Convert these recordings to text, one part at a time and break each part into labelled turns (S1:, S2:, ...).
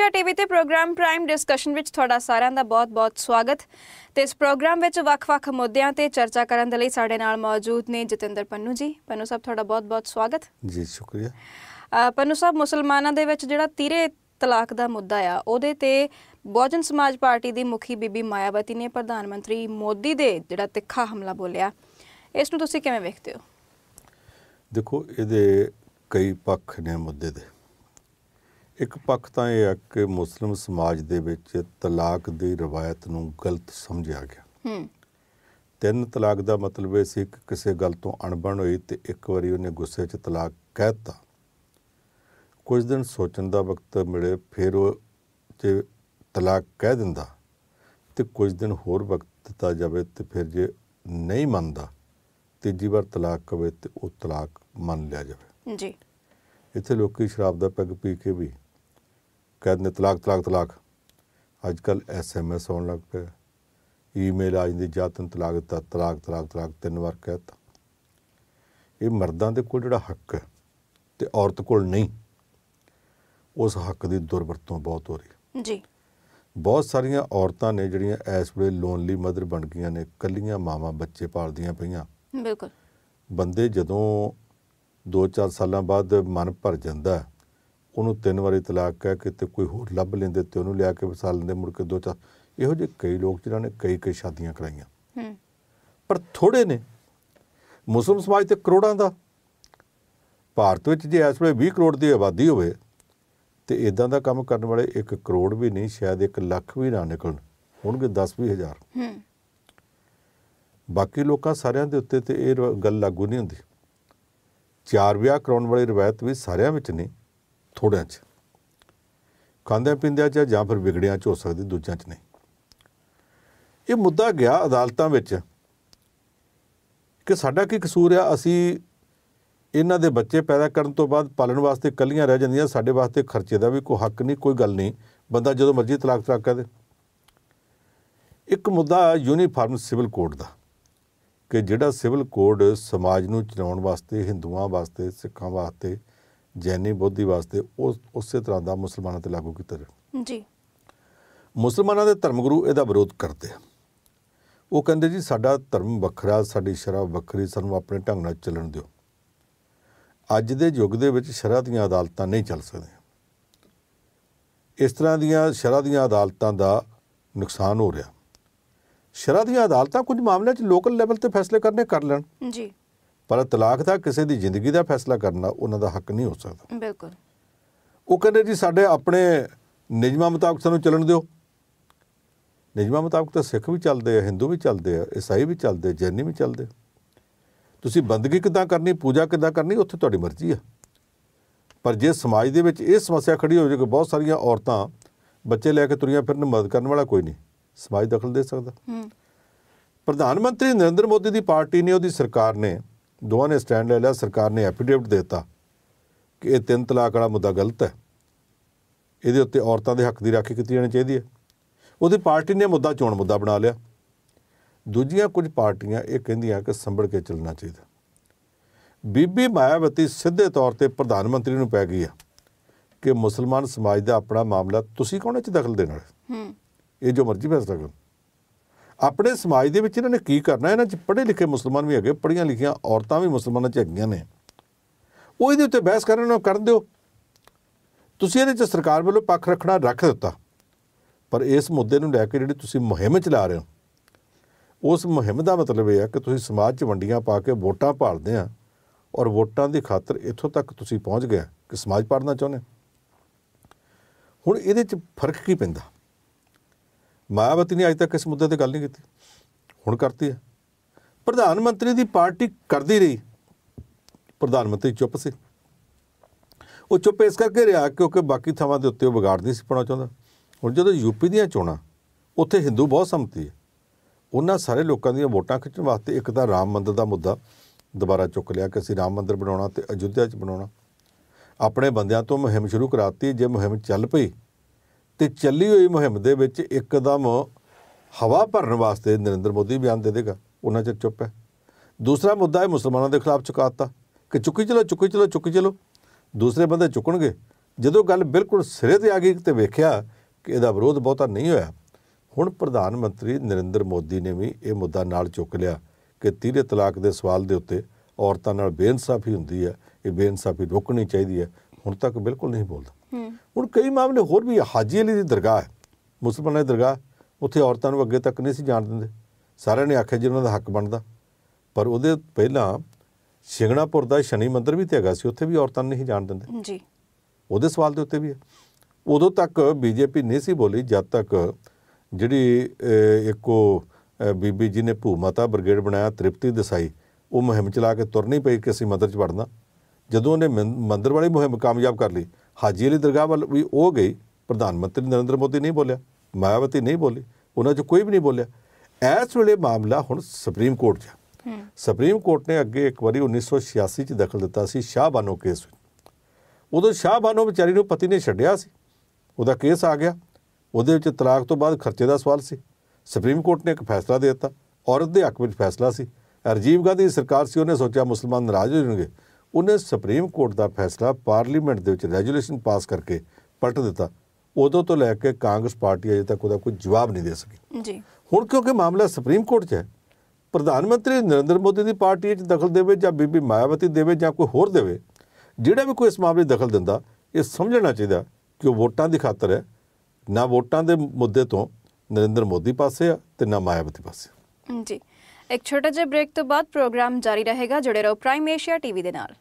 S1: Asia TV ਤੇ programme prime discussion ਵਿੱਚ ਤੁਹਾਡਾ ਸਾਰਿਆਂ ਦਾ ਬਹੁਤ-ਬਹੁਤ ਸਵਾਗਤ। ਤੇ ਇਸ ਪ੍ਰੋਗਰਾਮ ਵਿੱਚ ਵੱਖ-ਵੱਖ ਮੁੱਦਿਆਂ ਤੇ ਚਰਚਾ ਕਰਨ ਦੇ ਲਈ ਸਾਡੇ ਨਾਲ ਮੌਜੂਦ ਨੇ ਜਤਿੰਦਰ ਪੰਨੂ ਜੀ। ਪੰਨੂ ਸਾਹਿਬ ਤੁਹਾਡਾ ਬਹੁਤ-ਬਹੁਤ ਸਵਾਗਤ।
S2: ਜੀ ਸ਼ੁਕਰੀਆ।
S1: ਪੰਨੂ ਸਾਹਿਬ ਮੁਸਲਮਾਨਾਂ ਦੇ ਵਿੱਚ ਜਿਹੜਾ ਤੀਰੇ ਤਲਾਕ ਦਾ ਮੁੱਦਾ ਆ ਉਹਦੇ ਤੇ ਬਹੁਜਨ ਸਮਾਜ ਪਾਰਟੀ ਦੀ ਮੁਖੀ ਬੀਬੀ ਮਾਇਆਵਤੀ ਨੇ ਪ੍ਰਧਾਨ ਮੰਤਰੀ ਮੋਦੀ ਦੇ ਜਿਹੜਾ ਤਿੱਖਾ ਹਮਲਾ ਬੋਲਿਆ। ਇਸ ਨੂੰ ਤੁਸੀਂ ਕਿਵੇਂ ਵੇਖਦੇ ਹੋ?
S2: ਦੇਖੋ ਇਹਦੇ ਕਈ ਪੱਖ ਨੇ ਮੁੱਦੇ ਦੇ। ਇੱਕ ਪੱਖ ਤਾਂ ਇਹ ਹੈ ਕਿ ਮੁਸਲਿਮ ਸਮਾਜ ਦੇ ਵਿੱਚ ਤਲਾਕ ਦੀ ਰਵਾਇਤ ਨੂੰ ਗਲਤ ਸਮਝਿਆ ਗਿਆ।
S1: ਹੂੰ।
S2: ਤਿੰਨ ਤਲਾਕ ਦਾ ਮਤਲਬ ਇਹ ਸੀ ਕਿ ਕਿਸੇ ਗੱਲ ਤੋਂ ਅਣਬਣ ਹੋਈ ਤੇ ਇੱਕ ਵਾਰੀ ਉਹਨੇ ਗੁੱਸੇ 'ਚ ਤਲਾਕ ਕਹਿ ਦਿੱਤਾ। ਕੁਝ ਦਿਨ ਸੋਚਣ ਦਾ ਵਕਤ ਮਿਲੇ ਫਿਰ ਉਹ ਜੇ ਤਲਾਕ ਕਹਿ ਦਿੰਦਾ ਤੇ ਕੁਝ ਦਿਨ ਹੋਰ ਵਕਤ ਦਿੱਤਾ ਜਾਵੇ ਤੇ ਫਿਰ ਜੇ ਨਹੀਂ ਮੰਨਦਾ ਤੀਜੀ ਵਾਰ ਤਲਾਕ ਕਵੇ ਤੇ ਉਹ ਤਲਾਕ ਮੰਨ ਲਿਆ ਜਾਵੇ।
S1: ਜੀ।
S2: ਇੱਥੇ ਲੋਕੀ ਸ਼ਰਾਬ ਦਾ ਪੈਗ ਪੀ ਕੇ ਵੀ ਕਹਿ ਦਿੰਦੇ ਤਲਾਕ ਤਲਾਕ। ਤਲਾਕ ਅੱਜ ਕੱਲ ਐਸਐਮਐਸ ਆਉਣ ਲੱਗ ਪਿਆ ਈਮੇਲ ਆ ਜਾਂਦੀ ਜਾਂ ਤੈਨੂੰ ਤਲਾਕ ਦਿੱਤਾ ਤਲਾਕ ਤਲਾਕ ਤਲਾਕ ਤਿੰਨ ਵਾਰ ਕਹਿਤਾ ਇਹ ਮਰਦਾਂ ਦੇ ਕੋਲ ਜਿਹੜਾ ਹੱਕ ਹੈ ਤੇ ਔਰਤ ਕੋਲ ਨਹੀਂ ਉਸ ਹੱਕ ਦੀ ਦੁਰਵਰਤੋਂ ਬਹੁਤ ਹੋ ਰਹੀ ਹੈ।
S1: ਜੀ।
S2: ਬਹੁਤ ਸਾਰੀਆਂ ਔਰਤਾਂ ਨੇ ਜਿਹੜੀਆਂ ਇਸ ਵੇਲੇ ਲੋਨਲੀ ਮਦਰ ਬਣ ਗਈਆਂ ਨੇ ਕੱਲੀਆਂ ਮਾਵਾਂ ਬੱਚੇ ਪਾਲਦੀਆਂ ਪਈਆਂ।
S1: ਬਿਲਕੁਲ।
S2: ਬੰਦੇ ਜਦੋਂ 2-4 ਸਾਲਾਂ ਬਾਅਦ ਮਨ ਭਰ ਜਾਂਦਾ ਉਹਨੂੰ ਤਿੰਨ ਵਾਰੀ ਤਲਾਕ ਕਹਿ ਕੇ ਤੇ ਕੋਈ ਹੋਰ ਲੱਭ ਲੈਂਦੇ ਤੇ ਉਹਨੂੰ ਲਿਆ ਕੇ ਵਸਾ ਲੈਂਦੇ ਮੁੜ ਕੇ ਦੋ ਚਾਰ। ਇਹੋ ਜਿਹੇ ਕਈ ਲੋਕ ਜਿਨ੍ਹਾਂ ਨੇ ਕਈ ਕਈ ਸ਼ਾਦੀਆਂ ਕਰਾਈਆਂ।
S1: ਹੂੰ।
S2: ਪਰ ਥੋੜੇ ਨੇ। ਮੁਸਲਮ ਸਮਾਜ ਤੇ ਕਰੋੜਾਂ ਦਾ। ਭਾਰਤ ਵਿੱਚ ਜੇ ਇਸ ਵੇਲੇ 20 ਕਰੋੜ ਦੀ ਆਬਾਦੀ ਹੋਵੇ ਤੇ ਇਦਾਂ ਦਾ ਕੰਮ ਕਰਨ ਵਾਲੇ 1 ਕਰੋੜ ਵੀ ਨਹੀਂ ਸ਼ਾਇਦ 1 ਲੱਖ ਵੀ ਨਾ ਨਿਕਲਣ। ਹੋਣਗੇ 10 ਵੀ ਹਜ਼ਾਰ।
S1: ਹੂੰ।
S2: ਬਾਕੀ ਲੋਕਾਂ ਸਾਰਿਆਂ ਦੇ ਉੱਤੇ ਤੇ ਇਹ ਗੱਲ ਲਾਗੂ ਨਹੀਂ ਹੁੰਦੀ। ਚਾਰ ਵਿਆਹ ਕਰਾਉਣ ਵਾਲੀ ਰਵਾਇਤ ਵੀ ਸਾਰਿਆਂ ਵਿੱਚ ਨਹੀਂ। ਥੋੜਿਆਂ 'ਚ। ਖਾਂਦਿਆਂ ਪੀਂਦਿਆਂ 'ਚ ਜਾਂ ਫਿਰ ਵਿਗੜਿਆਂ 'ਚ ਹੋ ਸਕਦੀ, ਦੂਜਿਆਂ 'ਚ ਨਹੀਂ। ਇਹ ਮੁੱਦਾ ਗਿਆ ਅਦਾਲਤਾਂ ਵਿੱਚ ਕਿ ਸਾਡਾ ਕੀ ਕਸੂਰ ਆ, ਅਸੀਂ ਇਹਨਾਂ ਦੇ ਬੱਚੇ ਪੈਦਾ ਕਰਨ ਤੋਂ ਬਾਅਦ ਪਾਲਣ ਵਾਸਤੇ ਕੱਲੀਆਂ ਰਹਿ ਜਾਂਦੀਆਂ, ਸਾਡੇ ਵਾਸਤੇ ਖਰਚੇ ਦਾ ਵੀ ਕੋਈ ਹੱਕ ਨਹੀਂ, ਕੋਈ ਗੱਲ ਨਹੀਂ, ਬੰਦਾ ਜਦੋਂ ਮਰਜ਼ੀ ਤਲਾਕ ਤਲਾਕ ਕਰ। ਦੇ ਇੱਕ ਮੁੱਦਾ ਯੂਨੀਫਾਰਮ ਸਿਵਲ ਕੋਡ ਦਾ, ਕਿ ਜਿਹੜਾ ਸਿਵਲ ਕੋਡ ਸਮਾਜ ਨੂੰ ਚਲਾਉਣ ਵਾਸਤੇ, ਹਿੰਦੂਆਂ ਵਾਸਤੇ, ਸਿੱਖਾਂ ਵਾਸਤੇ ਜੈਨੀ ਬੋਧੀ ਵਾਸਤੇ ਉਸ ਉਸੇ ਤਰ੍ਹਾਂ ਦਾ ਮੁਸਲਮਾਨਾਂ ਤੇ ਲਾਗੂ ਕੀਤਾ ਜਾਵੇ।
S1: ਜੀ।
S2: ਮੁਸਲਮਾਨਾਂ ਦੇ ਧਰਮ ਗੁਰੂ ਇਹਦਾ ਵਿਰੋਧ ਕਰਦੇ ਆ। ਉਹ ਕਹਿੰਦੇ ਜੀ ਸਾਡਾ ਧਰਮ ਵੱਖਰਾ ਸਾਡੀ ਸ਼ਰ੍ਹਾ ਵੱਖਰੀ ਸਾਨੂੰ ਆਪਣੇ ਢੰਗ ਨਾਲ ਚੱਲਣ ਦਿਓ। ਅੱਜ ਦੇ ਯੁੱਗ ਦੇ ਵਿੱਚ ਸ਼ਰ੍ਹਾ ਦੀਆਂ ਅਦਾਲਤਾਂ ਨਹੀਂ ਚੱਲ ਸਕਦੀਆਂ। ਇਸ ਤਰ੍ਹਾਂ ਦੀਆਂ ਸ਼ਰ੍ਹਾ ਦੀਆਂ ਅਦਾਲਤਾਂ ਦਾ ਨੁਕਸਾਨ ਹੋ ਰਿਹਾ। ਸ਼ਰ੍ਹਾ ਦੀਆਂ ਅਦਾਲਤਾਂ ਕੁਝ ਮਾਮਲਿਆਂ 'ਚ ਲੋਕਲ ਲੈਵਲ ਤੇ ਫੈਸਲੇ ਕਰਨੇ ਕਰ ਲੈਣ।
S1: ਜੀ।
S2: ਪਰ ਤਲਾਕ ਦਾ ਕਿਸੇ ਦੀ ਜ਼ਿੰਦਗੀ ਦਾ ਫੈਸਲਾ ਕਰਨਾ ਉਹਨਾਂ ਦਾ ਹੱਕ ਨਹੀਂ ਹੋ ਸਕਦਾ।
S1: ਬਿਲਕੁਲ।
S2: ਉਹ ਕਹਿੰਦੇ ਜੀ ਸਾਡੇ ਆਪਣੇ ਨਿਯਮਾਂ ਮੁਤਾਬਕ ਸਾਨੂੰ ਚੱਲਣ ਦਿਓ। ਨਿਯਮਾਂ ਮੁਤਾਬਕ ਤਾਂ ਸਿੱਖ ਵੀ ਚੱਲਦੇ ਆ ਹਿੰਦੂ ਵੀ ਚੱਲਦੇ ਆ ਈਸਾਈ ਵੀ ਚੱਲਦੇ ਜੈਨੀ ਵੀ ਚੱਲਦੇ ਤੁਸੀਂ ਬੰਦਗੀ ਕਿੱਦਾਂ ਕਰਨੀ ਪੂਜਾ ਕਿੱਦਾਂ ਕਰਨੀ ਉੱਥੇ ਤੁਹਾਡੀ ਮਰਜ਼ੀ ਆ। ਪਰ ਜੇ ਸਮਾਜ ਦੇ ਵਿੱਚ ਇਹ ਸਮੱਸਿਆ ਖੜੀ ਹੋ ਜਾਵੇ ਕਿ ਬਹੁਤ ਸਾਰੀਆਂ ਔਰਤਾਂ ਬੱਚੇ ਲੈ ਕੇ ਤੁਰੀਆਂ ਫਿਰਨ ਮਦਦ ਕਰਨ ਵਾਲਾ ਕੋਈ ਨਹੀਂ ਸਮਾਜ ਦਖਲ ਦੇ ਸਕਦਾ।
S1: ਹੂੰ।
S2: ਪ੍ਰਧਾਨ ਮੰਤਰੀ ਨਰਿੰਦਰ ਮੋਦੀ ਦੀ ਪਾਰਟੀ ਨੇ ਉਹਦੀ ਸਰਕਾਰ ਨੇ ਦੋਵਾਂ ਨੇ ਸਟੈਂਡ ਲੈ ਲਿਆ ਸਰਕਾਰ ਨੇ ਐਫੀਡੇਵਿਟ ਦਿੱਤਾ ਕਿ ਇਹ ਤਿੰਨ ਤਲਾਕ ਵਾਲਾ ਮੁੱਦਾ ਗਲਤ ਹੈ। ਇਹਦੇ ਉੱਤੇ ਔਰਤਾਂ ਦੇ ਹੱਕ ਦੀ ਰਾਖੀ ਕੀਤੀ ਜਾਣੀ ਚਾਹੀਦੀ ਹੈ। ਉਹਦੀ ਪਾਰਟੀ ਨੇ ਮੁੱਦਾ ਚੋਣ ਮੁੱਦਾ ਬਣਾ ਲਿਆ। ਦੂਜੀਆਂ ਕੁਝ ਪਾਰਟੀਆਂ ਇਹ ਕਹਿੰਦੀਆਂ ਕਿ ਸੰਭਲ ਕੇ ਚੱਲਣਾ ਚਾਹੀਦਾ। ਬੀਬੀ ਮਾਇਆਵਤੀ ਸਿੱਧੇ ਤੌਰ ਤੇ ਪ੍ਰਧਾਨ ਮੰਤਰੀ ਨੂੰ ਪੈ ਗਈ ਆ ਕਿ ਮੁਸਲਮਾਨ ਸਮਾਜ ਦਾ ਆਪਣਾ ਮਾਮਲਾ ਤੁਸੀਂ ਕੌਣ ਇਹ 'ਚ ਦਖਲ ਦੇਣ ਵਾਲੇ?
S1: ਹੂੰ।
S2: ਇਹ ਜੋ ਮਰਜ਼ੀ ਫੈਸਲਾ ਕਰਨ ਆਪਣੇ ਸਮਾਜ ਦੇ ਵਿੱਚ ਇਹਨਾਂ ਨੇ ਕੀ ਕਰਨਾ, ਇਹਨਾਂ 'ਚ ਪੜ੍ਹੇ ਲਿਖੇ ਮੁਸਲਮਾਨ ਵੀ ਹੈਗੇ ਪੜ੍ਹੀਆਂ ਲਿਖੀਆਂ ਔਰਤਾਂ ਵੀ ਮੁਸਲਮਾਨਾਂ 'ਚ ਹੈਗੀਆਂ ਨੇ। ਉਹ ਇਹਦੇ ਉੱਤੇ ਬਹਿਸ ਕਰਨ ਨੂੰ ਕਰਨ ਦਿਓ। ਤੁਸੀਂ ਇਹਦੇ 'ਚ ਸਰਕਾਰ ਵੱਲੋਂ ਪੱਖ ਰੱਖਣਾ ਰੱਖ ਦਿੱਤਾ। ਪਰ ਇਸ ਮੁੱਦੇ ਨੂੰ ਲੈ ਕੇ ਜਿਹੜੀ ਤੁਸੀਂ ਮੁਹਿੰਮ ਚਲਾ ਰਹੇ ਹੋ, ਉਸ ਮੁਹਿੰਮ ਦਾ ਮਤਲਬ ਇਹ ਹੈ ਕਿ ਤੁਸੀਂ ਸਮਾਜ 'ਚ ਵੰਡੀਆਂ ਪਾ ਕੇ ਵੋਟਾਂ ਭਾਲਦੇ ਆ ਔਰ ਵੋਟਾਂ ਦੀ ਖਾਤਰ ਇੱਥੋਂ ਤੱਕ ਤੁਸੀਂ ਪਹੁੰਚ ਗਏ ਕਿ ਸਮਾਜ ਪਾੜਨਾ ਚਾਹੁੰਦੇ ਹੁਣ ਇਹਦੇ 'ਚ ਫ਼ਰਕ ਕੀ ਪੈਂਦਾ? ਮਾਇਆਵਤੀ ਨੇ ਅਜੇ ਤੱਕ ਇਸ ਮੁੱਦੇ ਤੇ ਗੱਲ ਨਹੀਂ ਕੀਤੀ। ਹੁਣ ਕਰਤੀ ਹੈ। ਪ੍ਰਧਾਨ ਮੰਤਰੀ ਦੀ ਪਾਰਟੀ ਕਰਦੀ ਰਹੀ। ਪ੍ਰਧਾਨ ਮੰਤਰੀ ਚੁੱਪ ਸੀ। ਉਹ ਚੁੱਪ ਇਸ ਕਰਕੇ ਰਿਹਾ ਕਿਉਂਕਿ ਬਾਕੀ ਥਾਵਾਂ ਦੇ ਉੱਤੇ ਉਹ ਵਿਗਾੜ ਨਹੀਂ ਸੀ ਪਾਉਣਾ ਚਾਹੁੰਦਾ। ਹੁਣ ਜਦੋਂ ਯੂਪੀ ਦੀਆਂ ਚੋਣਾਂ, ਉੱਥੇ ਹਿੰਦੂ ਬਹੁਤ ਸੰਮਤੀ ਹੈ। ਉਹਨਾਂ ਸਾਰੇ ਲੋਕਾਂ ਦੀਆਂ ਵੋਟਾਂ ਖਿੱਚਣ ਵਾਸਤੇ ਇੱਕ ਤਾਂ ਰਾਮ ਮੰਦਿਰ ਦਾ ਮੁੱਦਾ ਦੁਬਾਰਾ ਚੁੱਕ ਲਿਆ ਕਿ ਅਸੀਂ ਰਾਮ ਮੰਦਿਰ ਬਣਾਉਣਾ ਤੇ ਅਯੁੱਧਿਆ 'ਚ ਬਣਾਉਣਾ। ਆਪਣੇ ਬੰਦਿਆਂ ਤੋਂ ਮੁਹਿੰਮ ਸ਼ੁਰੂ ਕਰਾਤੀ, ਜੇ ਮੁਹਿੰਮ ਚੱਲ ਪਈ ਤੇ ਚੱਲੀ ਹੋਈ ਮੁਹਿੰਮ ਦੇ ਵਿੱਚ ਇੱਕਦਮ ਹਵਾ ਭਰਨ ਵਾਸਤੇ ਨਰਿੰਦਰ ਮੋਦੀ ਬਿਆਨ ਦੇ ਦੇਗਾ। ਉਹਨਾਂ ਚਿਰ ਚੁੱਪ ਹੈ। ਦੂਸਰਾ ਮੁੱਦਾ ਹੈ, ਮੁਸਲਮਾਨਾਂ ਦੇ ਖਿਲਾਫ ਚੁਕਾਤਾ। ਕਿ ਚੁੱਕੀ ਚਲੋ ਚੁੱਕੀ ਚਲੋ ਚੁੱਕੀ ਚਲੋ। ਦੂਸਰੇ ਬੰਦੇ ਚੁੱਕਣਗੇ। ਜਦੋਂ ਗੱਲ ਬਿਲਕੁਲ ਸਿਰੇ ਤੇ ਆ ਗਈ ਤੇ ਵੇਖਿਆ ਕਿ ਇਹਦਾ ਵਿਰੋਧ ਬਹੁਤਾ ਨਹੀਂ ਹੋਇਆ। ਹੁਣ ਪ੍ਰਧਾਨ ਮੰਤਰੀ ਨਰਿੰਦਰ ਮੋਦੀ ਨੇ ਵੀ ਇਹ ਮੁੱਦਾ ਨਾਲ ਚੁੱਕ ਲਿਆ ਕਿ ਤੀਰੇ ਤਲਾਕ ਦੇ ਸਵਾਲ ਦੇ ਉੱਤੇ ਔਰਤਾਂ ਨਾਲ ਬੇਇਨਸਾਫੀ ਹੁੰਦੀ ਹੈ। ਇਹ ਬੇਇਨਸਾਫੀ ਰੋਕਣੀ ਚਾਹੀਦੀ ਹੈ। ਹੁਣ ਤੱਕ ਬਿਲਕੁਲ ਨਹੀਂ ਬੋਲਦਾ। ਹੁਣ ਕਈ ਮਾਮਲੇ ਹੋਰ ਵੀ। ਹਾਜੀ ਅਲੀ ਦੀ ਦਰਗਾਹ ਹੈ ਮੁਸਲਮਾਨਾਂ ਦੀ ਦਰਗਾਹ। ਉੱਥੇ ਔਰਤਾਂ ਨੂੰ ਅੱਗੇ ਤੱਕ ਨਹੀਂ ਸੀ ਜਾਣ ਦਿੰਦੇ। ਸਾਰਿਆਂ ਨੇ ਆਖਿਆ ਜੀ ਉਹਨਾਂ ਦਾ ਹੱਕ ਬਣਦਾ। ਪਰ ਉਹਦੇ ਪਹਿਲਾਂ ਸ਼ਿੰਗਣਾਪੁਰ ਦਾ ਸ਼ਨੀ ਮੰਦਿਰ ਵੀ ਤੇ ਹੈਗਾ ਸੀ ਉੱਥੇ ਵੀ ਔਰਤਾਂ ਨੂੰ ਨਹੀਂ ਜਾਣ ਦਿੰਦੇ।
S1: ਜੀ।
S2: ਉਹਦੇ ਸਵਾਲ ਦੇ ਉੱਤੇ ਵੀ ਹੈ। ਉਦੋਂ ਤੱਕ ਬੀਜੇਪੀ ਨਹੀਂ ਸੀ ਬੋਲੀ ਜਦ ਤੱਕ ਜਿਹੜੀ ਇੱਕ ਬੀਬੀ ਜੀ ਨੇ ਭੂਮਾਤਾ ਬ੍ਰਿਗੇਡ ਬਣਾਇਆ ਤ੍ਰਿਪਤੀ ਦਸਾਈ ਉਹ ਮੁਹਿੰਮ ਚਲਾ ਕੇ ਤੁਰਨੀ ਪਈ ਕਿ ਅਸੀਂ ਮੰਦਰ 'ਚ ਵੜਨਾ। ਜਦੋਂ ਉਹਨੇ ਮੰਦਰ ਵਾਲੀ ਮੁਹਿੰਮ ਕਾਮਯਾਬ ਕਰ ਲਈ ਹਾਜੀ ਅਲੀ ਦਰਗਾਹ ਵੱਲ ਵੀ ਉਹ ਗਈ ਪ੍ਰਧਾਨ ਮੰਤਰੀ ਨਰਿੰਦਰ ਮੋਦੀ ਨਹੀਂ ਬੋਲਿਆ ਮਾਇਆਵਤੀ ਨਹੀਂ ਬੋਲੀ ਉਹਨਾਂ 'ਚ ਕੋਈ ਵੀ ਨਹੀਂ ਬੋਲਿਆ। ਇਸ ਵੇਲੇ ਮਾਮਲਾ ਹੁਣ ਸੁਪਰੀਮ ਕੋਰਟ 'ਚ ਸੁਪਰੀਮ ਕੋਰਟ ਨੇ ਅੱਗੇ ਇੱਕ ਵਾਰੀ 1986 ਚ ਦਖਲ ਦਿੱਤਾ ਸੀ ਸ਼ਾਹ ਬਾਨੋ ਕੇਸ ਵਿੱਚ। ਉਦੋਂ ਸ਼ਾਹ ਬਾਨੋ ਵਿਚਾਰੀ ਨੂੰ ਪਤੀ ਨੇ ਛੱਡਿਆ ਸੀ। ਉਹਦਾ ਕੇਸ ਆ ਗਿਆ। ਉਹਦੇ ਵਿੱਚ ਤਲਾਕ ਤੋਂ ਬਾਅਦ ਖਰਚੇ ਦਾ ਸਵਾਲ ਸੀ। ਸੁਪਰੀਮ ਕੋਰਟ ਨੇ ਇੱਕ ਫੈਸਲਾ ਦੇ ਦਿੱਤਾ। ਔਰਤ ਦੇ ਹੱਕ ਵਿੱਚ ਫੈਸਲਾ ਸੀ। ਰਾਜੀਵ ਗਾਂਧੀ ਦੀ ਸਰਕਾਰ ਸੀ ਉਹਨੇ ਸੋਚਿਆ ਮੁਸਲਮਾਨ ਨਾਰਾਜ਼ ਹੋ ਜਾਣਗੇ। ਉਹਨੇ ਸੁਪਰੀਮ ਕੋਰਟ ਦਾ ਫੈਸਲਾ ਪਾਰਲੀਮੈਂਟ ਦੇ ਵਿੱਚ ਰੈਜੂਲੇਸ਼ਨ ਪਾਸ ਕਰਕੇ ਪਲਟ ਦਿੱਤਾ। ਉਦੋਂ ਤੋਂ ਲੈ ਕੇ ਕਾਂਗਰਸ ਪਾਰਟੀ ਅਜੇ ਤੱਕ ਉਹਦਾ ਕੋਈ ਜਵਾਬ ਨਹੀਂ ਦੇ ਸਕੀ।
S1: ਜੀ।
S2: ਹੁਣ ਕਿਉਂਕਿ ਮਾਮਲਾ ਸੁਪਰੀਮ ਕੋਰਟ 'ਚ ਹੈ ਪ੍ਰਧਾਨ ਮੰਤਰੀ ਨਰਿੰਦਰ ਮੋਦੀ ਦੀ ਪਾਰਟੀ 'ਚ ਦਖਲ ਦੇਵੇ ਜਾਂ ਬੀਬੀ ਮਾਇਆਵਤੀ ਦੇਵੇ ਜਾਂ ਕੋਈ ਹੋਰ ਦੇਵੇ ਜਿਹੜਾ ਵੀ ਕੋਈ ਇਸ ਮਾਮਲੇ 'ਚ ਦਖਲ ਦਿੰਦਾ ਇਹ ਸਮਝਣਾ ਚਾਹੀਦਾ ਕਿ ਉਹ ਵੋਟਾਂ ਦੀ ਖਾਤਰ ਹੈ। ਨਾ ਵੋਟਾਂ ਦੇ ਮੁੱਦੇ ਤੋਂ ਨਰਿੰਦਰ ਮੋਦੀ ਪਾਸੇ ਆ ਤੇ ਨਾ ਮਾਇਆਵਤੀ ਪਾਸੇ
S1: ਜੀ। ਇੱਕ ਛੋਟਾ ਜਿਹਾ ਬ੍ਰੇਕ ਤੋਂ ਬਾਅਦ ਪ੍ਰੋਗਰਾਮ ਜਾਰੀ ਰਹੇਗਾ, ਜੁੜੇ ਰਹੋ ਪ੍ਰਾਈਮ ਏਸ਼ੀਆ ਟੀਵੀ ਦੇ ਨਾਲ।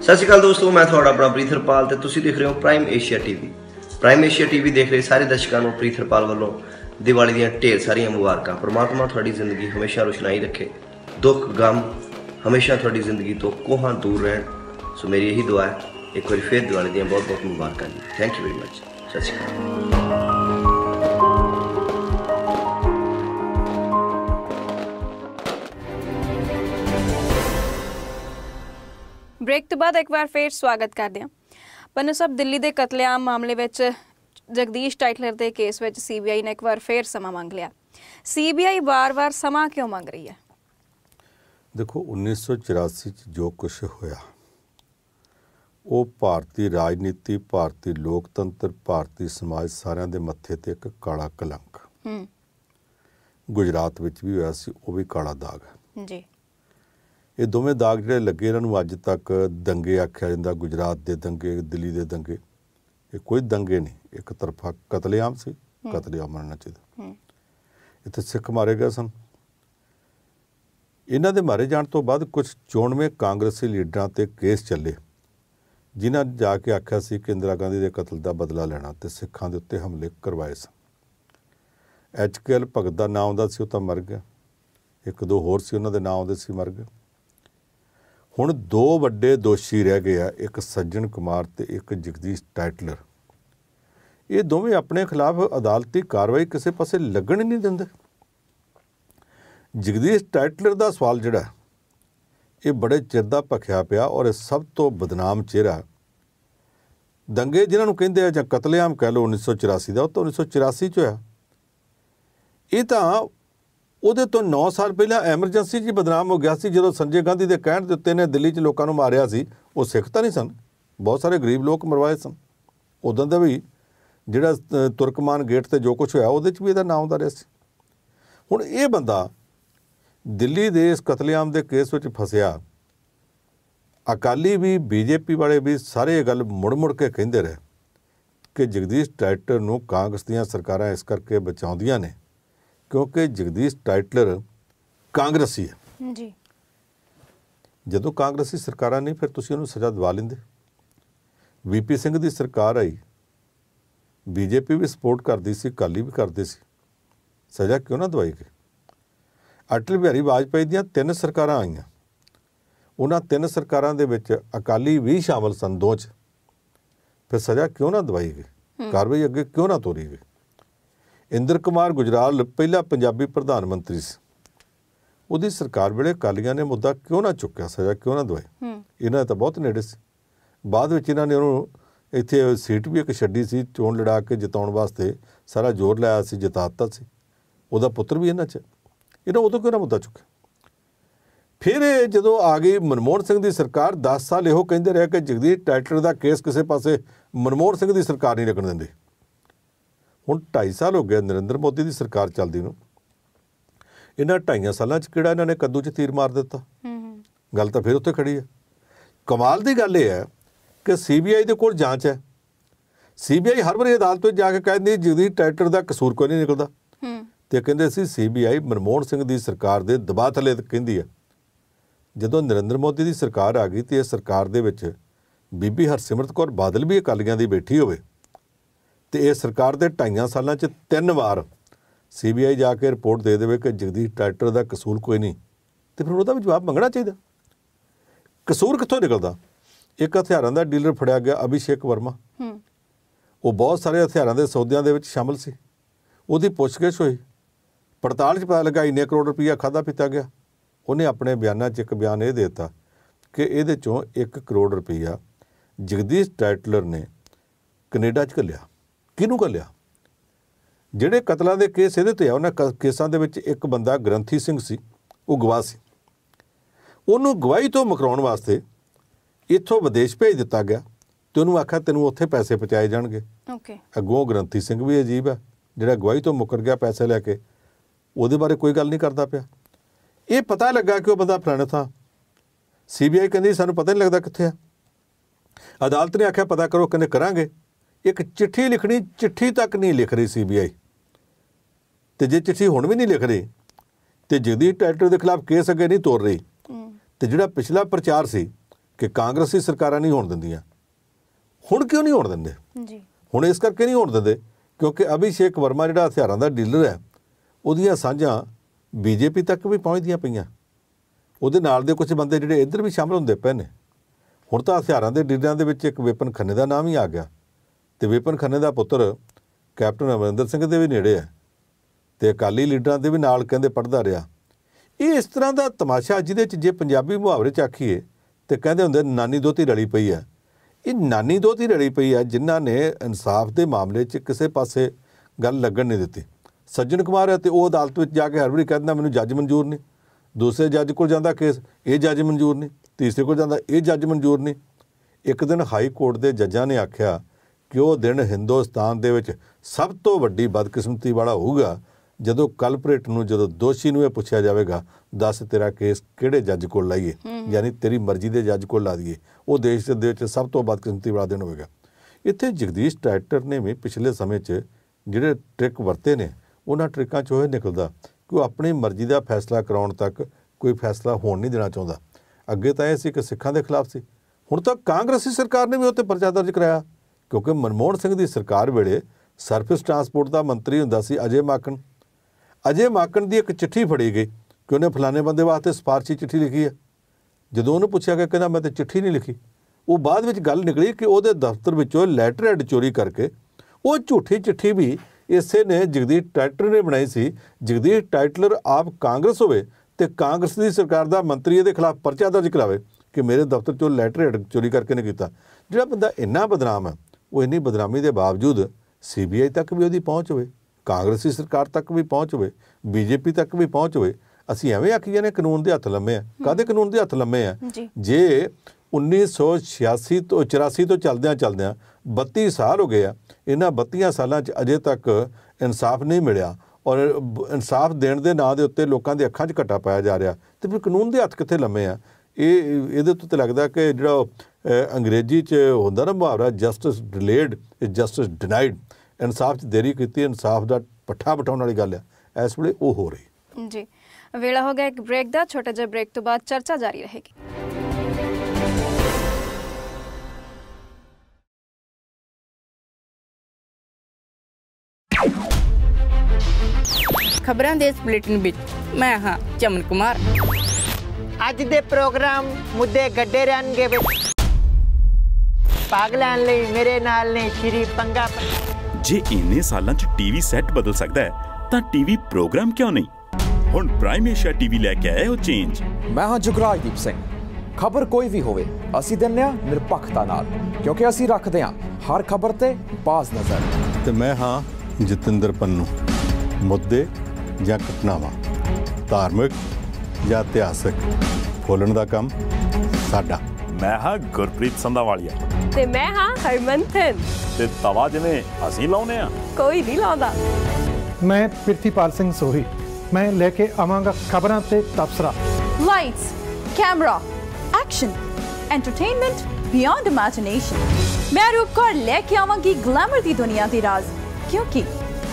S3: ਸਤਿ ਸ਼੍ਰੀ ਅਕਾਲ ਦੋਸਤੋ, ਮੈਂ ਤੁਹਾਡਾ ਆਪਣਾ ਪ੍ਰੀਥਰਪਾਲ ਤੇ ਤੁਸੀਂ ਦੇਖ ਰਹੇ ਹੋ Prime Asia TV Prime Asia TV ਦੇਖ ਰਹੇ ਸਾਰੇ ਦਰਸ਼ਕਾਂ ਨੂੰ ਪ੍ਰੀਥਰਪਾਲ ਵੱਲੋਂ ਦੀਵਾਲੀ ਦੀਆਂ ਢੇਰ ਸਾਰੀਆਂ ਮੁਬਾਰਕਾਂ। ਪ੍ਰਮਾਤਮਾ ਤੁਹਾਡੀ ਜ਼ਿੰਦਗੀ ਹਮੇਸ਼ਾ ਰੋਸ਼ਨਾਈ ਰੱਖੇ, ਦੁੱਖ, ਗਮ ਹਮੇਸ਼ਾ ਤੁਹਾਡੀ ਜ਼ਿੰਦਗੀ ਤੋਂ ਕੋਹਾਂ ਦੂਰ ਰਹਿਣ। ਸੋ ਮੇਰੀ ਇਹੀ ਦੁਆ ਹੈ ਇੱਕ ਵਾਰੀ ਫੇਰ ਦੀਵਾਲੀ ਦੀਆਂ ਬਹੁਤ ਬਹੁਤ ਮੁਬਾਰਕਾਂ ਜੀ। ਥੈਂਕ ਯੂ ਵੈਰੀ ਮਚ ਸਤਿ ਸ਼੍ਰੀ ਅਕਾਲ।
S1: ਬ੍ਰੇਕ ਤੋਂ ਬਾਅਦ ਇੱਕ ਵਾਰ ਫੇਰ ਸਵਾਗਤ ਕਰਦੇ ਹਾਂ। ਪੰਨੂ ਸਾਹਿਬ ਦਿੱਲੀ ਦੇ ਕਤਲੇਆਮ ਮਾਮਲੇ ਵਿੱਚ ਜਗਦੀਸ਼ ਟਾਈਟਲਰ ਦੇ ਕੇਸ ਵਿੱਚ ਸੀਬੀਆਈ ਨੇ ਇੱਕ ਵਾਰ ਫੇਰ ਸਮਾਂ ਮੰਗ ਲਿਆ। ਸੀਬੀਆਈ ਵਾਰ-ਵਾਰ ਸਮਾਂ ਕਿਉਂ ਮੰਗ ਰਹੀ ਹੈ?
S2: ਦੇਖੋ 1984 ਚ ਜੋ ਕੁਝ ਹੋਇਆ ਉਹ ਭਾਰਤੀ ਰਾਜਨੀਤੀ ਭਾਰਤੀ ਲੋਕਤੰਤਰ ਭਾਰਤੀ ਸਮਾਜ ਸਾਰਿਆਂ ਦੇ ਮੱਥੇ ਤੇ ਇੱਕ ਕਾਲਾ ਕਲੰਕ।
S1: ਹੂੰ।
S2: ਗੁਜਰਾਤ ਵਿੱਚ ਵੀ ਹੋਇਆ ਸੀ ਉਹ ਵੀ ਕਾਲਾ ਦਾਗ ਹੈ।
S1: ਜੀ।
S2: ਇਹ ਦੋਵੇਂ ਦਾਗ ਜਿਹੜੇ ਲੱਗੇ ਇਹਨਾਂ ਨੂੰ ਅੱਜ ਤੱਕ ਦੰਗੇ ਆਖਿਆ ਜਾਂਦਾ ਗੁਜਰਾਤ ਦੇ ਦੰਗੇ ਦਿੱਲੀ ਦੇ ਦੰਗੇ। ਇਹ ਕੋਈ ਦੰਗੇ ਨਹੀਂ ਇੱਕ ਤਰਫਾ ਕਤਲੇਆਮ ਸੀ ਕਤਲੇਆਮ ਮੰਨਣਾ ਚਾਹੀਦਾ।
S1: ਹੂੰ।
S2: ਇੱਥੇ ਸਿੱਖ ਮਾਰੇ ਗਏ ਸਨ। ਇਹਨਾਂ ਦੇ ਮਾਰੇ ਜਾਣ ਤੋਂ ਬਾਅਦ ਕੁਝ ਚੋਣਵੇਂ ਕਾਂਗਰਸੀ ਲੀਡਰਾਂ ਤੇ ਕੇਸ ਚੱਲੇ। ਜਿਨ੍ਹਾਂ ਜਾ ਕੇ ਆਖਿਆ ਸੀ ਕਿ ਇੰਦਰਾ ਗਾਂਧੀ ਦੇ ਕਤਲ ਦਾ ਬਦਲਾ ਲੈਣਾ ਤੇ ਸਿੱਖਾਂ ਦੇ ਉੱਤੇ ਹਮਲੇ ਕਰਵਾਏ ਸਨ। ਐਚਕੇਐਲ ਭਗਤ ਦਾ ਨਾਮ ਆਉਂਦਾ ਸੀ, ਉਹ ਤਾਂ ਮਰ ਗਿਆ। ਇੱਕ ਦੋ ਹੋਰ ਸੀ, ਉਹਨਾਂ ਦੇ ਨਾਮ ਆਉਂਦੇ ਸੀ, ਮਰ ਗਏ। ਹੁਣ ਦੋ ਵੱਡੇ ਦੋਸ਼ੀ ਰਹਿ ਗਏ ਆ, ਇੱਕ ਸੱਜਣ ਕੁਮਾਰ ਤੇ ਇੱਕ ਜਗਦੀਸ਼ ਟਾਈਟਲਰ। ਇਹ ਦੋਵੇਂ ਆਪਣੇ ਖਿਲਾਫ ਅਦਾਲਤੀ ਕਾਰਵਾਈ ਕਿਸੇ ਪਾਸੇ ਲੱਗਣ ਹੀ ਨਹੀਂ ਦਿੰਦੇ। ਜਗਦੀਸ਼ ਟਾਈਟਲਰ ਦਾ ਸਵਾਲ ਜਿਹੜਾ ਇਹ ਬੜੇ ਚਿਰ ਦਾ ਭਖਿਆ ਪਿਆ ਔਰ ਇਹ ਸਭ ਤੋਂ ਬਦਨਾਮ ਚਿਹਰਾ ਦੰਗੇ ਜਿਨ੍ਹਾਂ ਨੂੰ ਕਹਿੰਦੇ ਆ ਜਾਂ ਕਤਲੇਆਮ ਕਹਿ ਲਓ 1984 ਦਾ, ਉਹ ਤਾਂ 1984 ਚ ਹੋਇਆ ਇਹ ਤਾਂ ਉਹਦੇ ਤੋਂ 9 ਸਾਲ ਪਹਿਲਾਂ ਐਮਰਜੈਂਸੀ 'ਚ ਹੀ ਬਦਨਾਮ ਹੋ ਗਿਆ ਸੀ, ਜਦੋਂ ਸੰਜੇ ਗਾਂਧੀ ਦੇ ਕਹਿਣ ਦੇ ਉੱਤੇ ਨੇ ਦਿੱਲੀ 'ਚ ਲੋਕਾਂ ਨੂੰ ਮਾਰਿਆ ਸੀ, ਉਹ ਸਿੱਖ ਤਾਂ ਨਹੀਂ ਸਨ। ਬਹੁਤ ਸਾਰੇ ਗਰੀਬ ਲੋਕ ਮਰਵਾਏ ਸਨ। ਉਦੋਂ ਦਾ ਵੀ ਜਿਹੜਾ ਤੁਰਕਮਾਨ ਗੇਟ ਤੇ ਜੋ ਕੁਝ ਹੋਇਆ, ਉਹਦੇ 'ਚ ਵੀ ਇਹਦਾ ਨਾਮ ਆਉਂਦਾ ਰਿਹਾ ਸੀ। ਹੁਣ ਇਹ ਬੰਦਾ ਦਿੱਲੀ ਦੇ ਇਸ ਕਤਲੇਆਮ ਦੇ ਕੇਸ ਵਿੱਚ ਫਸਿਆ। ਅਕਾਲੀ ਵੀ ਬੀਜੇਪੀ ਵਾਲੇ ਵੀ ਸਾਰੇ ਇਹ ਗੱਲ ਮੁੜ-ਮੁੜ ਕੇ ਕਹਿੰਦੇ ਰਹੇ ਕਿ ਜਗਦੀਸ਼ ਟਾਈਟਲਰ ਨੂੰ ਕਾਂਗਰਸ ਦੀਆਂ ਸਰਕਾਰਾਂ ਇਸ ਕਰਕੇ ਬਚਾਉਂਦੀਆਂ ਨੇ ਕਿਉਂਕਿ ਜਗਦੀਸ਼ ਟਾਈਟਲਰ ਕਾਂਗਰਸੀ ਹੈ।
S1: ਜੀ।
S2: ਜਦੋਂ ਕਾਂਗਰਸੀ ਸਰਕਾਰਾਂ ਨਹੀਂ ਫਿਰ ਤੁਸੀਂ ਉਹਨੂੰ ਸਜ਼ਾ ਦਿਵਾ ਲੈਂਦੇ। ਵੀਪੀ ਸਿੰਘ ਦੀ ਸਰਕਾਰ ਆਈ। ਬੀਜੇਪੀ ਵੀ ਸਪੋਰਟ ਕਰਦੀ ਸੀ ਕਾਲੀ ਵੀ ਕਰਦੇ ਸੀ। ਸਜ਼ਾ ਕਿਉਂ ਨਾ ਦਵਾਈ ਗਈ? ਅਟਲ ਬਿਹਾਰੀ ਵਾਜਪਾਈ ਦੀਆਂ ਤਿੰਨ ਸਰਕਾਰਾਂ ਆਈਆਂ। ਉਹਨਾਂ ਤਿੰਨ ਸਰਕਾਰਾਂ ਦੇ ਵਿੱਚ ਅਕਾਲੀ ਵੀ ਸ਼ਾਮਲ ਸਨ ਦੋ ਚ। ਫਿਰ ਸਜ਼ਾ ਕਿਉਂ ਨਾ ਦਵਾਈ ਗਈ? ਕਾਰਵਾਈ ਅੱਗੇ ਕਿਉਂ ਨਾ ਤੋਰੀ ਗਈ? ਇੰਦਰ ਕੁਮਾਰ ਗੁਜਰਾਲ ਪਹਿਲਾ ਪੰਜਾਬੀ ਪ੍ਰਧਾਨ ਮੰਤਰੀ ਸੀ। ਉਹਦੀ ਸਰਕਾਰ ਵੇਲੇ ਅਕਾਲੀਆਂ ਨੇ ਮੁੱਦਾ ਕਿਉਂ ਨਾ ਚੁੱਕਿਆ? ਸਜ਼ਾ ਕਿਉਂ ਨਾ ਦਵਾਈ? ਇਹਨਾਂ ਤਾਂ ਬਹੁਤ ਨੇੜੇ ਸੀ। ਬਾਅਦ ਵਿੱਚ ਇਹਨਾਂ ਨੇ ਉਹਨੂੰ ਇੱਥੇ ਸੀਟ ਵੀ ਇੱਕ ਛੱਡੀ ਸੀ ਚੋਣ ਲੜਾ ਕੇ ਜਿਤਾਉਣ ਵਾਸਤੇ ਸਾਰਾ ਜ਼ੋਰ ਲਾਇਆ ਸੀ ਜਿਤਾ ਦਿੱਤਾ ਸੀ। ਉਹਦਾ ਪੁੱਤਰ ਵੀ ਇਹਨਾਂ 'ਚ ਇਹਨਾਂ ਉਦੋਂ ਕਿਉਂ ਨਾ ਮੁੱਦਾ ਚੁੱਕਿਆ? ਫਿਰ ਇਹ ਜਦੋਂ ਆ ਗਈ ਮਨਮੋਹਨ ਸਿੰਘ ਦੀ ਸਰਕਾਰ 10 ਸਾਲ ਇਹੋ ਕਹਿੰਦੇ ਰਿਹਾ ਕਿ ਜਗਦੀਸ਼ ਟਾਈਟਰ ਦਾ ਕੇਸ ਕਿਸੇ ਪਾਸੇ ਮਨਮੋਹਨ ਸਿੰਘ ਦੀ ਸਰਕਾਰ ਨਹੀਂ ਲੱਗਣ ਦਿੰਦੀ। ਹੁਣ 2.5 ਸਾਲ ਹੋ ਗਏ ਨਰਿੰਦਰ ਮੋਦੀ ਦੀ ਸਰਕਾਰ ਚੱਲਦੀ ਨੂੰ। ਇਹਨਾਂ 2.5 ਸਾਲਾਂ 'ਚ ਕਿਹੜਾ ਇਹਨਾਂ ਨੇ ਕੱਦੂ 'ਚ ਤੀਰ ਮਾਰ ਦਿੱਤਾ? ਗੱਲ ਤਾਂ ਫਿਰ ਉੱਥੇ ਖੜੀ ਹੈ। ਕਮਾਲ ਦੀ ਗੱਲ ਇਹ ਹੈ ਕਿ ਸੀਬੀਆਈ ਦੇ ਕੋਲ ਜਾਂਚ ਹੈ। ਸੀਬੀਆਈ ਹਰ ਵਾਰੀ ਅਦਾਲਤ ਵਿੱਚ ਜਾ ਕੇ ਕਹਿੰਦੀ ਜਗਦੀਸ਼ ਟਾਈਟਰ ਦਾ ਕਸੂਰ ਕੋਈ ਨਹੀਂ ਨਿਕਲਦਾ। ਤੇ ਕਹਿੰਦੇ ਸੀ ਸੀਬੀਆਈ ਮਨਮੋਹਨ ਸਿੰਘ ਦੀ ਸਰਕਾਰ ਦੇ ਦਬਾਅ ਥੱਲੇ ਕਹਿੰਦੀ ਹੈ। ਜਦੋਂ ਨਰਿੰਦਰ ਮੋਦੀ ਦੀ ਸਰਕਾਰ ਆ ਗਈ ਤੇ ਇਹ ਸਰਕਾਰ ਦੇ ਵਿੱਚ ਬੀਬੀ ਹਰਸਿਮਰਤ ਕੌਰ ਬਾਦਲ ਵੀ ਅਕਾਲੀਆਂ ਦੀ ਬੈਠੀ ਹੋਵੇ ਤੇ ਇਹ ਸਰਕਾਰ ਦੇ ਢਾਈਆਂ ਸਾਲਾਂ 'ਚ ਤਿੰਨ ਵਾਰ ਸੀਬੀਆਈ ਜਾ ਕੇ ਰਿਪੋਰਟ ਦੇ ਦੇਵੇ ਕਿ ਜਗਦੀਸ਼ ਟਾਈਟਰ ਦਾ ਕਸੂਰ ਕੋਈ ਨਹੀਂ ਤੇ ਫਿਰ ਉਹਦਾ ਵੀ ਜਵਾਬ ਮੰਗਣਾ ਚਾਹੀਦਾ। ਕਸੂਰ ਕਿੱਥੋਂ ਨਿਕਲਦਾ? ਇੱਕ ਹਥਿਆਰਾਂ ਦਾ ਡੀਲਰ ਫੜਿਆ ਗਿਆ ਅਭਿਸ਼ੇਕ ਵਰਮਾ।
S1: ਹੂੰ।
S2: ਉਹ ਬਹੁਤ ਸਾਰੇ ਹਥਿਆਰਾਂ ਦੇ ਸੌਦਿਆਂ ਦੇ ਵਿੱਚ ਸ਼ਾਮਲ ਸੀ। ਉਹਦੀ ਪੁੱਛਗਿੱਛ ਹੋਈ। ਪੜਤਾਲ 'ਚ ਪਤਾ ਲੱਗਾ ਇੰਨੇ ਕਰੋੜ ਰੁਪਈਆ ਖਾਦਾ ਪੀਤਾ ਗਿਆ। ਉਹਨੇ ਆਪਣੇ ਬਿਆਨਾਂ 'ਚ ਇੱਕ ਬਿਆਨ ਇਹ ਦਿੱਤਾ ਕਿ ਇਹਦੇ ਚੋਂ 1 ਕਰੋੜ ਰੁਪਈਆ ਜਗਦੀਸ਼ ਟਾਈਟਲਰ ਨੇ ਕੈਨੇਡਾ 'ਚ ਘੱਲਿਆ। ਕਿਹਨੂੰ ਘੱਲਿਆ? ਜਿਹੜੇ ਕਤਲਾਂ ਦੇ ਕੇਸ ਇਹਦੇ ਤੇ ਆ ਉਹਨਾਂ ਕੇਸਾਂ ਦੇ ਵਿੱਚ ਇੱਕ ਬੰਦਾ ਗ੍ਰੰਥੀ ਸਿੰਘ ਸੀ ਉਹ ਗਵਾਹ ਸੀ। ਉਹਨੂੰ ਗਵਾਹੀ ਤੋਂ ਮੁਕਰਾਉਣ ਵਾਸਤੇ ਇੱਥੋਂ ਵਿਦੇਸ਼ ਭੇਜ ਦਿੱਤਾ ਗਿਆ ਤੇ ਉਹਨੂੰ ਆਖਿਆ ਤੈਨੂੰ ਉੱਥੇ ਪੈਸੇ ਪਹੁੰਚਾਏ ਜਾਣਗੇ।
S1: ਓਕੇ।
S2: ਅੱਗੋਂ ਗ੍ਰੰਥੀ ਸਿੰਘ ਵੀ ਅਜੀਬ ਹੈ ਜਿਹੜਾ ਗਵਾਹੀ ਤੋਂ ਮੁੱਕਰ ਗਿਆ ਪੈਸੇ ਲੈ ਕੇ। ਉਹਦੇ ਬਾਰੇ ਕੋਈ ਗੱਲ ਨਹੀਂ ਕਰਦਾ ਪਿਆ। ਇਹ ਪਤਾ ਲੱਗਾ ਕਿ ਉਹ ਬੰਦਾ ਫਲਾਣੇ ਥਾਂ। ਸੀਬੀਆਈ ਕਹਿੰਦੀ ਸਾਨੂੰ ਪਤਾ ਨਹੀਂ ਲੱਗਦਾ ਕਿੱਥੇ ਆ। ਅਦਾਲਤ ਨੇ ਆਖਿਆ ਪਤਾ ਕਰੋ ਕਹਿੰਦੇ ਕਰਾਂਗੇ। ਇੱਕ ਚਿੱਠੀ ਲਿਖਣੀ ਚਿੱਠੀ ਤੱਕ ਨਹੀਂ ਲਿਖ ਰਹੀ ਸੀਬੀਆਈ ਤੇ ਜੇ ਚਿੱਠੀ ਹੁਣ ਵੀ ਨਹੀਂ ਲਿਖ ਰਹੀ ਤੇ ਜਗਦੀਸ਼ ਟਾਈਟਰ ਦੇ ਖਿਲਾਫ ਕੇਸ ਅੱਗੇ ਨਹੀਂ ਤੋਰ ਰਹੀ ਤੇ ਜਿਹੜਾ ਪਿਛਲਾ ਪ੍ਰਚਾਰ ਸੀ ਕਿ ਕਾਂਗਰਸੀ ਸਰਕਾਰਾਂ ਨਹੀਂ ਹੋਣ ਦਿੰਦੀਆਂ ਹੁਣ ਕਿਉਂ ਨਹੀਂ ਹੋਣ ਦਿੰਦੇ?
S1: ਜੀ
S2: ਹੁਣ ਇਸ ਕਰਕੇ ਨਹੀਂ ਹੋਣ ਦਿੰਦੇ ਕਿਉਂਕਿ ਅਭਿਸ਼ੇਕ ਵਰਮਾ ਜਿਹੜਾ ਹਥਿਆਰਾਂ ਦਾ ਡੀਲਰ ਹੈ ਉਹਦੀਆਂ ਸਾਂਝਾਂ ਬੀਜੇਪੀ ਤੱਕ ਵੀ ਪਹੁੰਚਦੀਆਂ ਪਈਆਂ। ਉਹਦੇ ਨਾਲ ਦੇ ਕੁਝ ਬੰਦੇ ਜਿਹੜੇ ਇੱਧਰ ਵੀ ਸ਼ਾਮਲ ਹੁੰਦੇ ਪਏ ਨੇ। ਹੁਣ ਤਾਂ ਹਥਿਆਰਾਂ ਦੇ ਡੀਲਰਾਂ ਦੇ ਵਿੱਚ ਇੱਕ ਵਿਪਨ ਖੰਨੇ ਦਾ ਨਾਮ ਹੀ ਆ ਗਿਆ। ਤੇ ਵਿਪਨ ਖੰਨੇ ਦਾ ਪੁੱਤਰ ਕੈਪਟਨ ਅਮਰਿੰਦਰ ਸਿੰਘ ਦੇ ਵੀ ਨੇੜੇ ਹੈ। ਤੇ ਅਕਾਲੀ ਲੀਡਰਾਂ ਦੇ ਵੀ ਨਾਲ ਕਹਿੰਦੇ ਪੜਦਾ ਰਿਹਾ। ਇਹ ਇਸ ਤਰ੍ਹਾਂ ਦਾ ਤਮਾਸ਼ਾ ਜਿਹਦੇ ਚ ਜੇ ਪੰਜਾਬੀ ਮੁਹਾਵਰੇ ਚ ਆਖੀਏ ਤੇ ਕਹਿੰਦੇ ਹੁੰਦੇ ਨਾਨੀ ਦੋਤੀ ਰਲੀ ਪਈ ਹੈ। ਇਹ ਨਾਨੀ ਦੋਤੀ ਰਲੀ ਪਈ ਹੈ ਜਿਨ੍ਹਾਂ ਨੇ ਇਨਸਾਫ ਦੇ ਮਾਮਲੇ 'ਚ ਕਿਸੇ ਪਾਸੇ ਗੱਲ ਲੱਗਣ ਨਹੀਂ ਦਿੱਤੀ। ਸੱਜਣ ਕੁਮਾਰ ਹੈ ਤੇ ਉਹ ਅਦਾਲਤ ਵਿੱਚ ਜਾ ਕੇ ਹਰ ਵਾਰੀ ਕਹਿੰਦਾ ਮੈਨੂੰ ਜੱਜ ਮਨਜ਼ੂਰ ਨਹੀਂ ਦੂਸਰੇ ਜੱਜ ਕੋਲ ਜਾਂਦਾ ਕੇਸ ਇਹ ਜੱਜ ਮਨਜ਼ੂਰ ਨਹੀਂ ਤੀਸਰੇ ਕੋਲ ਜਾਂਦਾ ਇਹ ਜੱਜ ਮਨਜ਼ੂਰ ਨਹੀਂ ਇੱਕ ਦਿਨ ਹਾਈ ਕੋਰਟ ਦੇ ਜੱਜਾਂ ਨੇ ਆਖਿਆ ਕਿ ਉਹ ਦਿਨ ਹਿੰਦੁਸਤਾਨ ਦੇ ਵਿੱਚ ਸਭ ਤੋਂ ਵੱਡੀ ਬਦਕਿਸਮਤੀ ਵਾਲਾ ਹੋਊਗਾ। ਜਦੋਂ ਕਲਪਰੇਟ ਨੂੰ ਜਦੋਂ ਦੋਸ਼ੀ ਨੂੰ ਇਹ ਪੁੱਛਿਆ ਜਾਵੇਗਾ ਦੱਸ ਤੇਰਾ ਕੇਸ ਕਿਹੜੇ ਜੱਜ ਕੋਲ ਲਾਈਏ? ਯਾਨੀ ਤੇਰੀ ਮਰਜ਼ੀ ਦੇ ਜੱਜ ਕੋਲ ਲਾ ਦਈਏ। ਉਹ ਦੇਸ਼ ਦੇ ਵਿੱਚ ਸਭ ਤੋਂ ਬਦਕਿਸਮਤੀ ਵਾਲਾ ਦਿਨ ਹੋਵੇਗਾ। ਇੱਥੇ ਜਗਦੀਸ਼ ਟਰੈਕਟਰ ਨੇ ਵੀ ਪਿਛਲੇ ਸਮੇਂ 'ਚ ਜਿਹੜੇ ਟ੍ਰਿਕ ਵਰਤੇ ਨੇ ਉਹਨਾਂ ਟ੍ਰਿਕਾਂ 'ਚੋਂ ਇਹ ਨਿਕਲਦਾ ਕਿ ਉਹ ਆਪਣੀ ਮਰਜ਼ੀ ਦਾ ਫੈਸਲਾ ਕਰਾਉਣ ਤੱਕ ਕੋਈ ਫੈਸਲਾ ਹੋਣ ਨਹੀਂ ਦੇਣਾ ਚਾਹੁੰਦਾ। ਅੱਗੇ ਤਾਂ ਇਹ ਸੀ ਕਿ ਸਿੱਖਾਂ ਦੇ ਖਿਲਾਫ ਸੀ। ਹੁਣ ਤਾਂ ਕਾਂਗਰਸੀ ਸਰਕਾਰ ਨੇ ਵੀ ਉੱਤੇ ਪਰਚਾ ਦਰਜ ਕਰਾਇਆ, ਕਿਉਂਕਿ ਮਨਮੋਹਨ ਸਿੰਘ ਦੀ ਸਰਕਾਰ ਵੇਲੇ ਸਰਫੇਸ ਟਰਾਂਸਪੋਰਟ ਦਾ ਮੰਤਰੀ ਹੁੰਦਾ ਸੀ ਅਜੇ ਮਾਕਨ ਅਜੇ ਮਾਕਨ ਦੀ ਇੱਕ ਚਿੱਠੀ ਫੜੀ ਗਈ ਕਿ ਉਹਨੇ ਫਲਾਣੇ ਬੰਦੇ ਵਾਸਤੇ ਸਿਫਾਰਸ਼ੀ ਚਿੱਠੀ ਲਿਖੀ ਹੈ। ਜਦੋਂ ਉਹਨੂੰ ਪੁੱਛਿਆ ਕਿ ਕਹਿੰਦਾ, ਮੈਂ ਤਾਂ ਚਿੱਠੀ ਨਹੀਂ ਲਿਖੀ। ਉਹ ਬਾਅਦ ਵਿੱਚ ਗੱਲ ਨਿਕਲੀ ਕਿ ਉਹਦੇ ਦਫ਼ਤਰ ਵਿੱਚੋਂ ਲੈਟਰ ਹੈਡ ਚੋਰੀ ਕਰਕੇ ਉਹ ਝੂਠੀ ਚਿੱਠੀ ਵੀ ਇਸੇ ਨੇ ਜਗਦੀਸ਼ ਟਾਈਟਲਰ ਨੇ ਬਣਾਈ ਸੀ। ਜਗਦੀਸ਼ ਟਾਈਟਲਰ ਆਪ ਕਾਂਗਰਸ ਹੋਵੇ ਤੇ ਕਾਂਗਰਸ ਦੀ ਸਰਕਾਰ ਦਾ ਮੰਤਰੀ ਇਹਦੇ ਖਿਲਾਫ ਪਰਚਾ ਦਰਜ ਕਰਾਵੇ ਕਿ ਮੇਰੇ ਦਫ਼ਤਰ ਚੋਂ ਲੈਟਰ ਹੈਡ ਚੋਰੀ ਕਰਕੇ ਨੇ ਕੀਤਾ। ਜਿਹੜਾ ਬੰਦਾ ਇੰਨਾ ਬਦਨਾਮ ਹੈ ਉਹ ਇੰਨੀ ਬਦਨਾਮੀ ਦੇ ਬਾਵਜੂਦ ਸੀਬੀਆਈ ਤੱਕ ਵੀ ਉਹਦੀ ਪਹੁੰਚ ਹੋਵੇ, ਕਾਂਗਰਸੀ ਸਰਕਾਰ ਤੱਕ ਵੀ ਪਹੁੰਚ ਹੋਵੇ, ਬੀਜੇਪੀ ਤੱਕ ਵੀ ਪਹੁੰਚ ਹੋਵੇ ਅਸੀਂ ਐਵੇਂ ਆਖੀਏ ਨੇ ਕਾਨੂੰਨ ਦੇ ਹੱਥ ਲੰਮੇ ਆ। ਕਾਦੇ ਕਾਨੂੰਨ ਦੇ ਹੱਥ ਲੰਮੇ ਆ?
S1: ਜੀ।
S2: ਜੇ 1986 ਤੋਂ 84 ਤੋਂ ਚੱਲਦਿਆਂ ਚੱਲਦਿਆਂ 32 ਸਾਲ ਹੋ ਗਏ ਆ ਇਹਨਾਂ 32 ਸਾਲਾਂ 'ਚ ਅਜੇ ਤੱਕ ਇਨਸਾਫ ਨਹੀਂ ਮਿਲਿਆ ਔਰ ਇਨਸਾਫ ਦੇਣ ਦੇ ਨਾਂ ਦੇ ਉੱਤੇ ਲੋਕਾਂ ਦੇ ਅੱਖਾਂ 'ਚ ਘੱਟਾ ਪਾਇਆ ਜਾ ਰਿਹਾ। ਤੇ ਫਿਰ ਕਾਨੂੰਨ ਦੇ ਹੱਥ ਕਿੱਥੇ ਲੰਮੇ ਆ? ਇਹ ਇਹਦੇ ਤੋਂ ਤੇ ਲੱਗਦਾ ਕਿ ਜਿਹੜਾ ਅੰਗਰੇਜ਼ੀ 'ਚ ਹੁੰਦਾ ਨਾ ਮੁਹਾਵਰਾ justice delayed is justice denied ਇਨਸਾਫ 'ਚ ਦੇਰੀ ਕੀਤੀ ਇਨਸਾਫ ਦਾ ਪੱਠਾ ਬਟਾਉਣ ਵਾਲੀ ਗੱਲ ਆ। ਇਸ ਵੇਲੇ ਉਹ ਹੋ ਰਹੀ।
S1: ਜੀ। ਵੇਲਾ ਹੋ ਗਿਆ ਇੱਕ ਬ੍ਰੇਕ ਦਾ ਛੋਟਾ ਜਿਹਾ ਬ੍ਰੇਕ ਤੋਂ ਬਾਅਦ ਚਰਚਾ ਜਾਰੀ ਰਹੇਗੀ।
S4: ਖਬਰਾਂ ਦੇ ਇਸ ਬੁਲੇਟਿਨ ਵਿੱਚ ਮੈਂ ਹਾਂ ਚਮਨ ਕੁਮਾਰ।
S5: ਅੱਜ ਦੇ ਪ੍ਰੋਗਰਾਮ ਮੁੱਦੇ ਗੱਡੇ ਰਹਿਣਗੇ ਵਿੱਚ। ਭਾਗ ਲੈਣ ਲਈ ਮੇਰੇ ਨਾਲ ਨੇ ਸ਼੍ਰੀ ਪੰਗਾ
S6: ਜੇ ਇੰਨੇ ਸਾਲਾਂ 'ਚ ਟੀਵੀ ਸੈੱਟ ਬਦਲ ਸਕਦਾ ਹੈ ਤਾਂ ਟੀਵੀ ਪ੍ਰੋਗਰਾਮ ਕਿਉਂ ਨਹੀਂ? ਹੁਣ ਪ੍ਰਾਈਮ ਏਸ਼ੀਆ ਟੀਵੀ ਲੈ ਕੇ ਆਇਆ ਉਹ ਚੇਂਜ
S7: ਮੈਂ ਹਾਂ ਜੁਗਰਾਜਦੀਪ ਸਿੰਘ। ਖਬਰ ਕੋਈ ਵੀ ਹੋਵੇ ਅਸੀਂ ਦਿੰਦੇ ਹਾਂ ਨਿਰਪੱਖਤਾ ਨਾਲ ਕਿਉਂਕਿ ਅਸੀਂ ਰੱਖਦੇ ਹਾਂ ਹਰ ਖਬਰ ਤੇ ਬਾਜ਼ ਨਜ਼ਰ।
S2: ਤੇ ਮੈਂ ਹਾਂ ਜਤਿੰਦਰ ਪੰਨੂ। ਮੁੱਦੇ ਜਾਂ ਘਟਨਾਵਾਂ ਧਾਰਮਿਕ ਜਾਂ ਇਤਿਹਾਸਕ ਖੋਲਣ ਦਾ ਕੰਮ ਸਾਡਾ।
S6: ਮੈਂ ਹਾਂ ਗੁਰਪ੍ਰੀਤ ਸੰਧਾਵਾਲੀਆ।
S8: ਤੇ ਮੈਂ ਹਾਂ ਹਰਮਨਥਨ।
S6: ਤੇ ਤਵਾ ਜਿਵੇਂ ਅਸੀਂ ਲਾਉਨੇ ਆ
S8: ਕੋਈ ਨਹੀਂ ਲਾਉਂਦਾ।
S9: ਮੈਂ ਪ੍ਰਿਥੀਪਾਲ ਸਿੰਘ ਸੋਹੀ। ਮੈਂ ਲੈ ਕੇ ਆਵਾਂਗਾ ਖਬਰਾਂ ਤੇ ਤਬਸਰਾ।
S10: Lights, camera, action, entertainment beyond imagination. ਮੈਂ ਰੂਪ ਕੌਰ ਲੈ ਕੇ ਆਵਾਂਗੀ ਗਲੈਮਰ ਦੀ ਦੁਨੀਆ ਦੇ ਰਾਜ਼ ਕਿਉਂਕਿ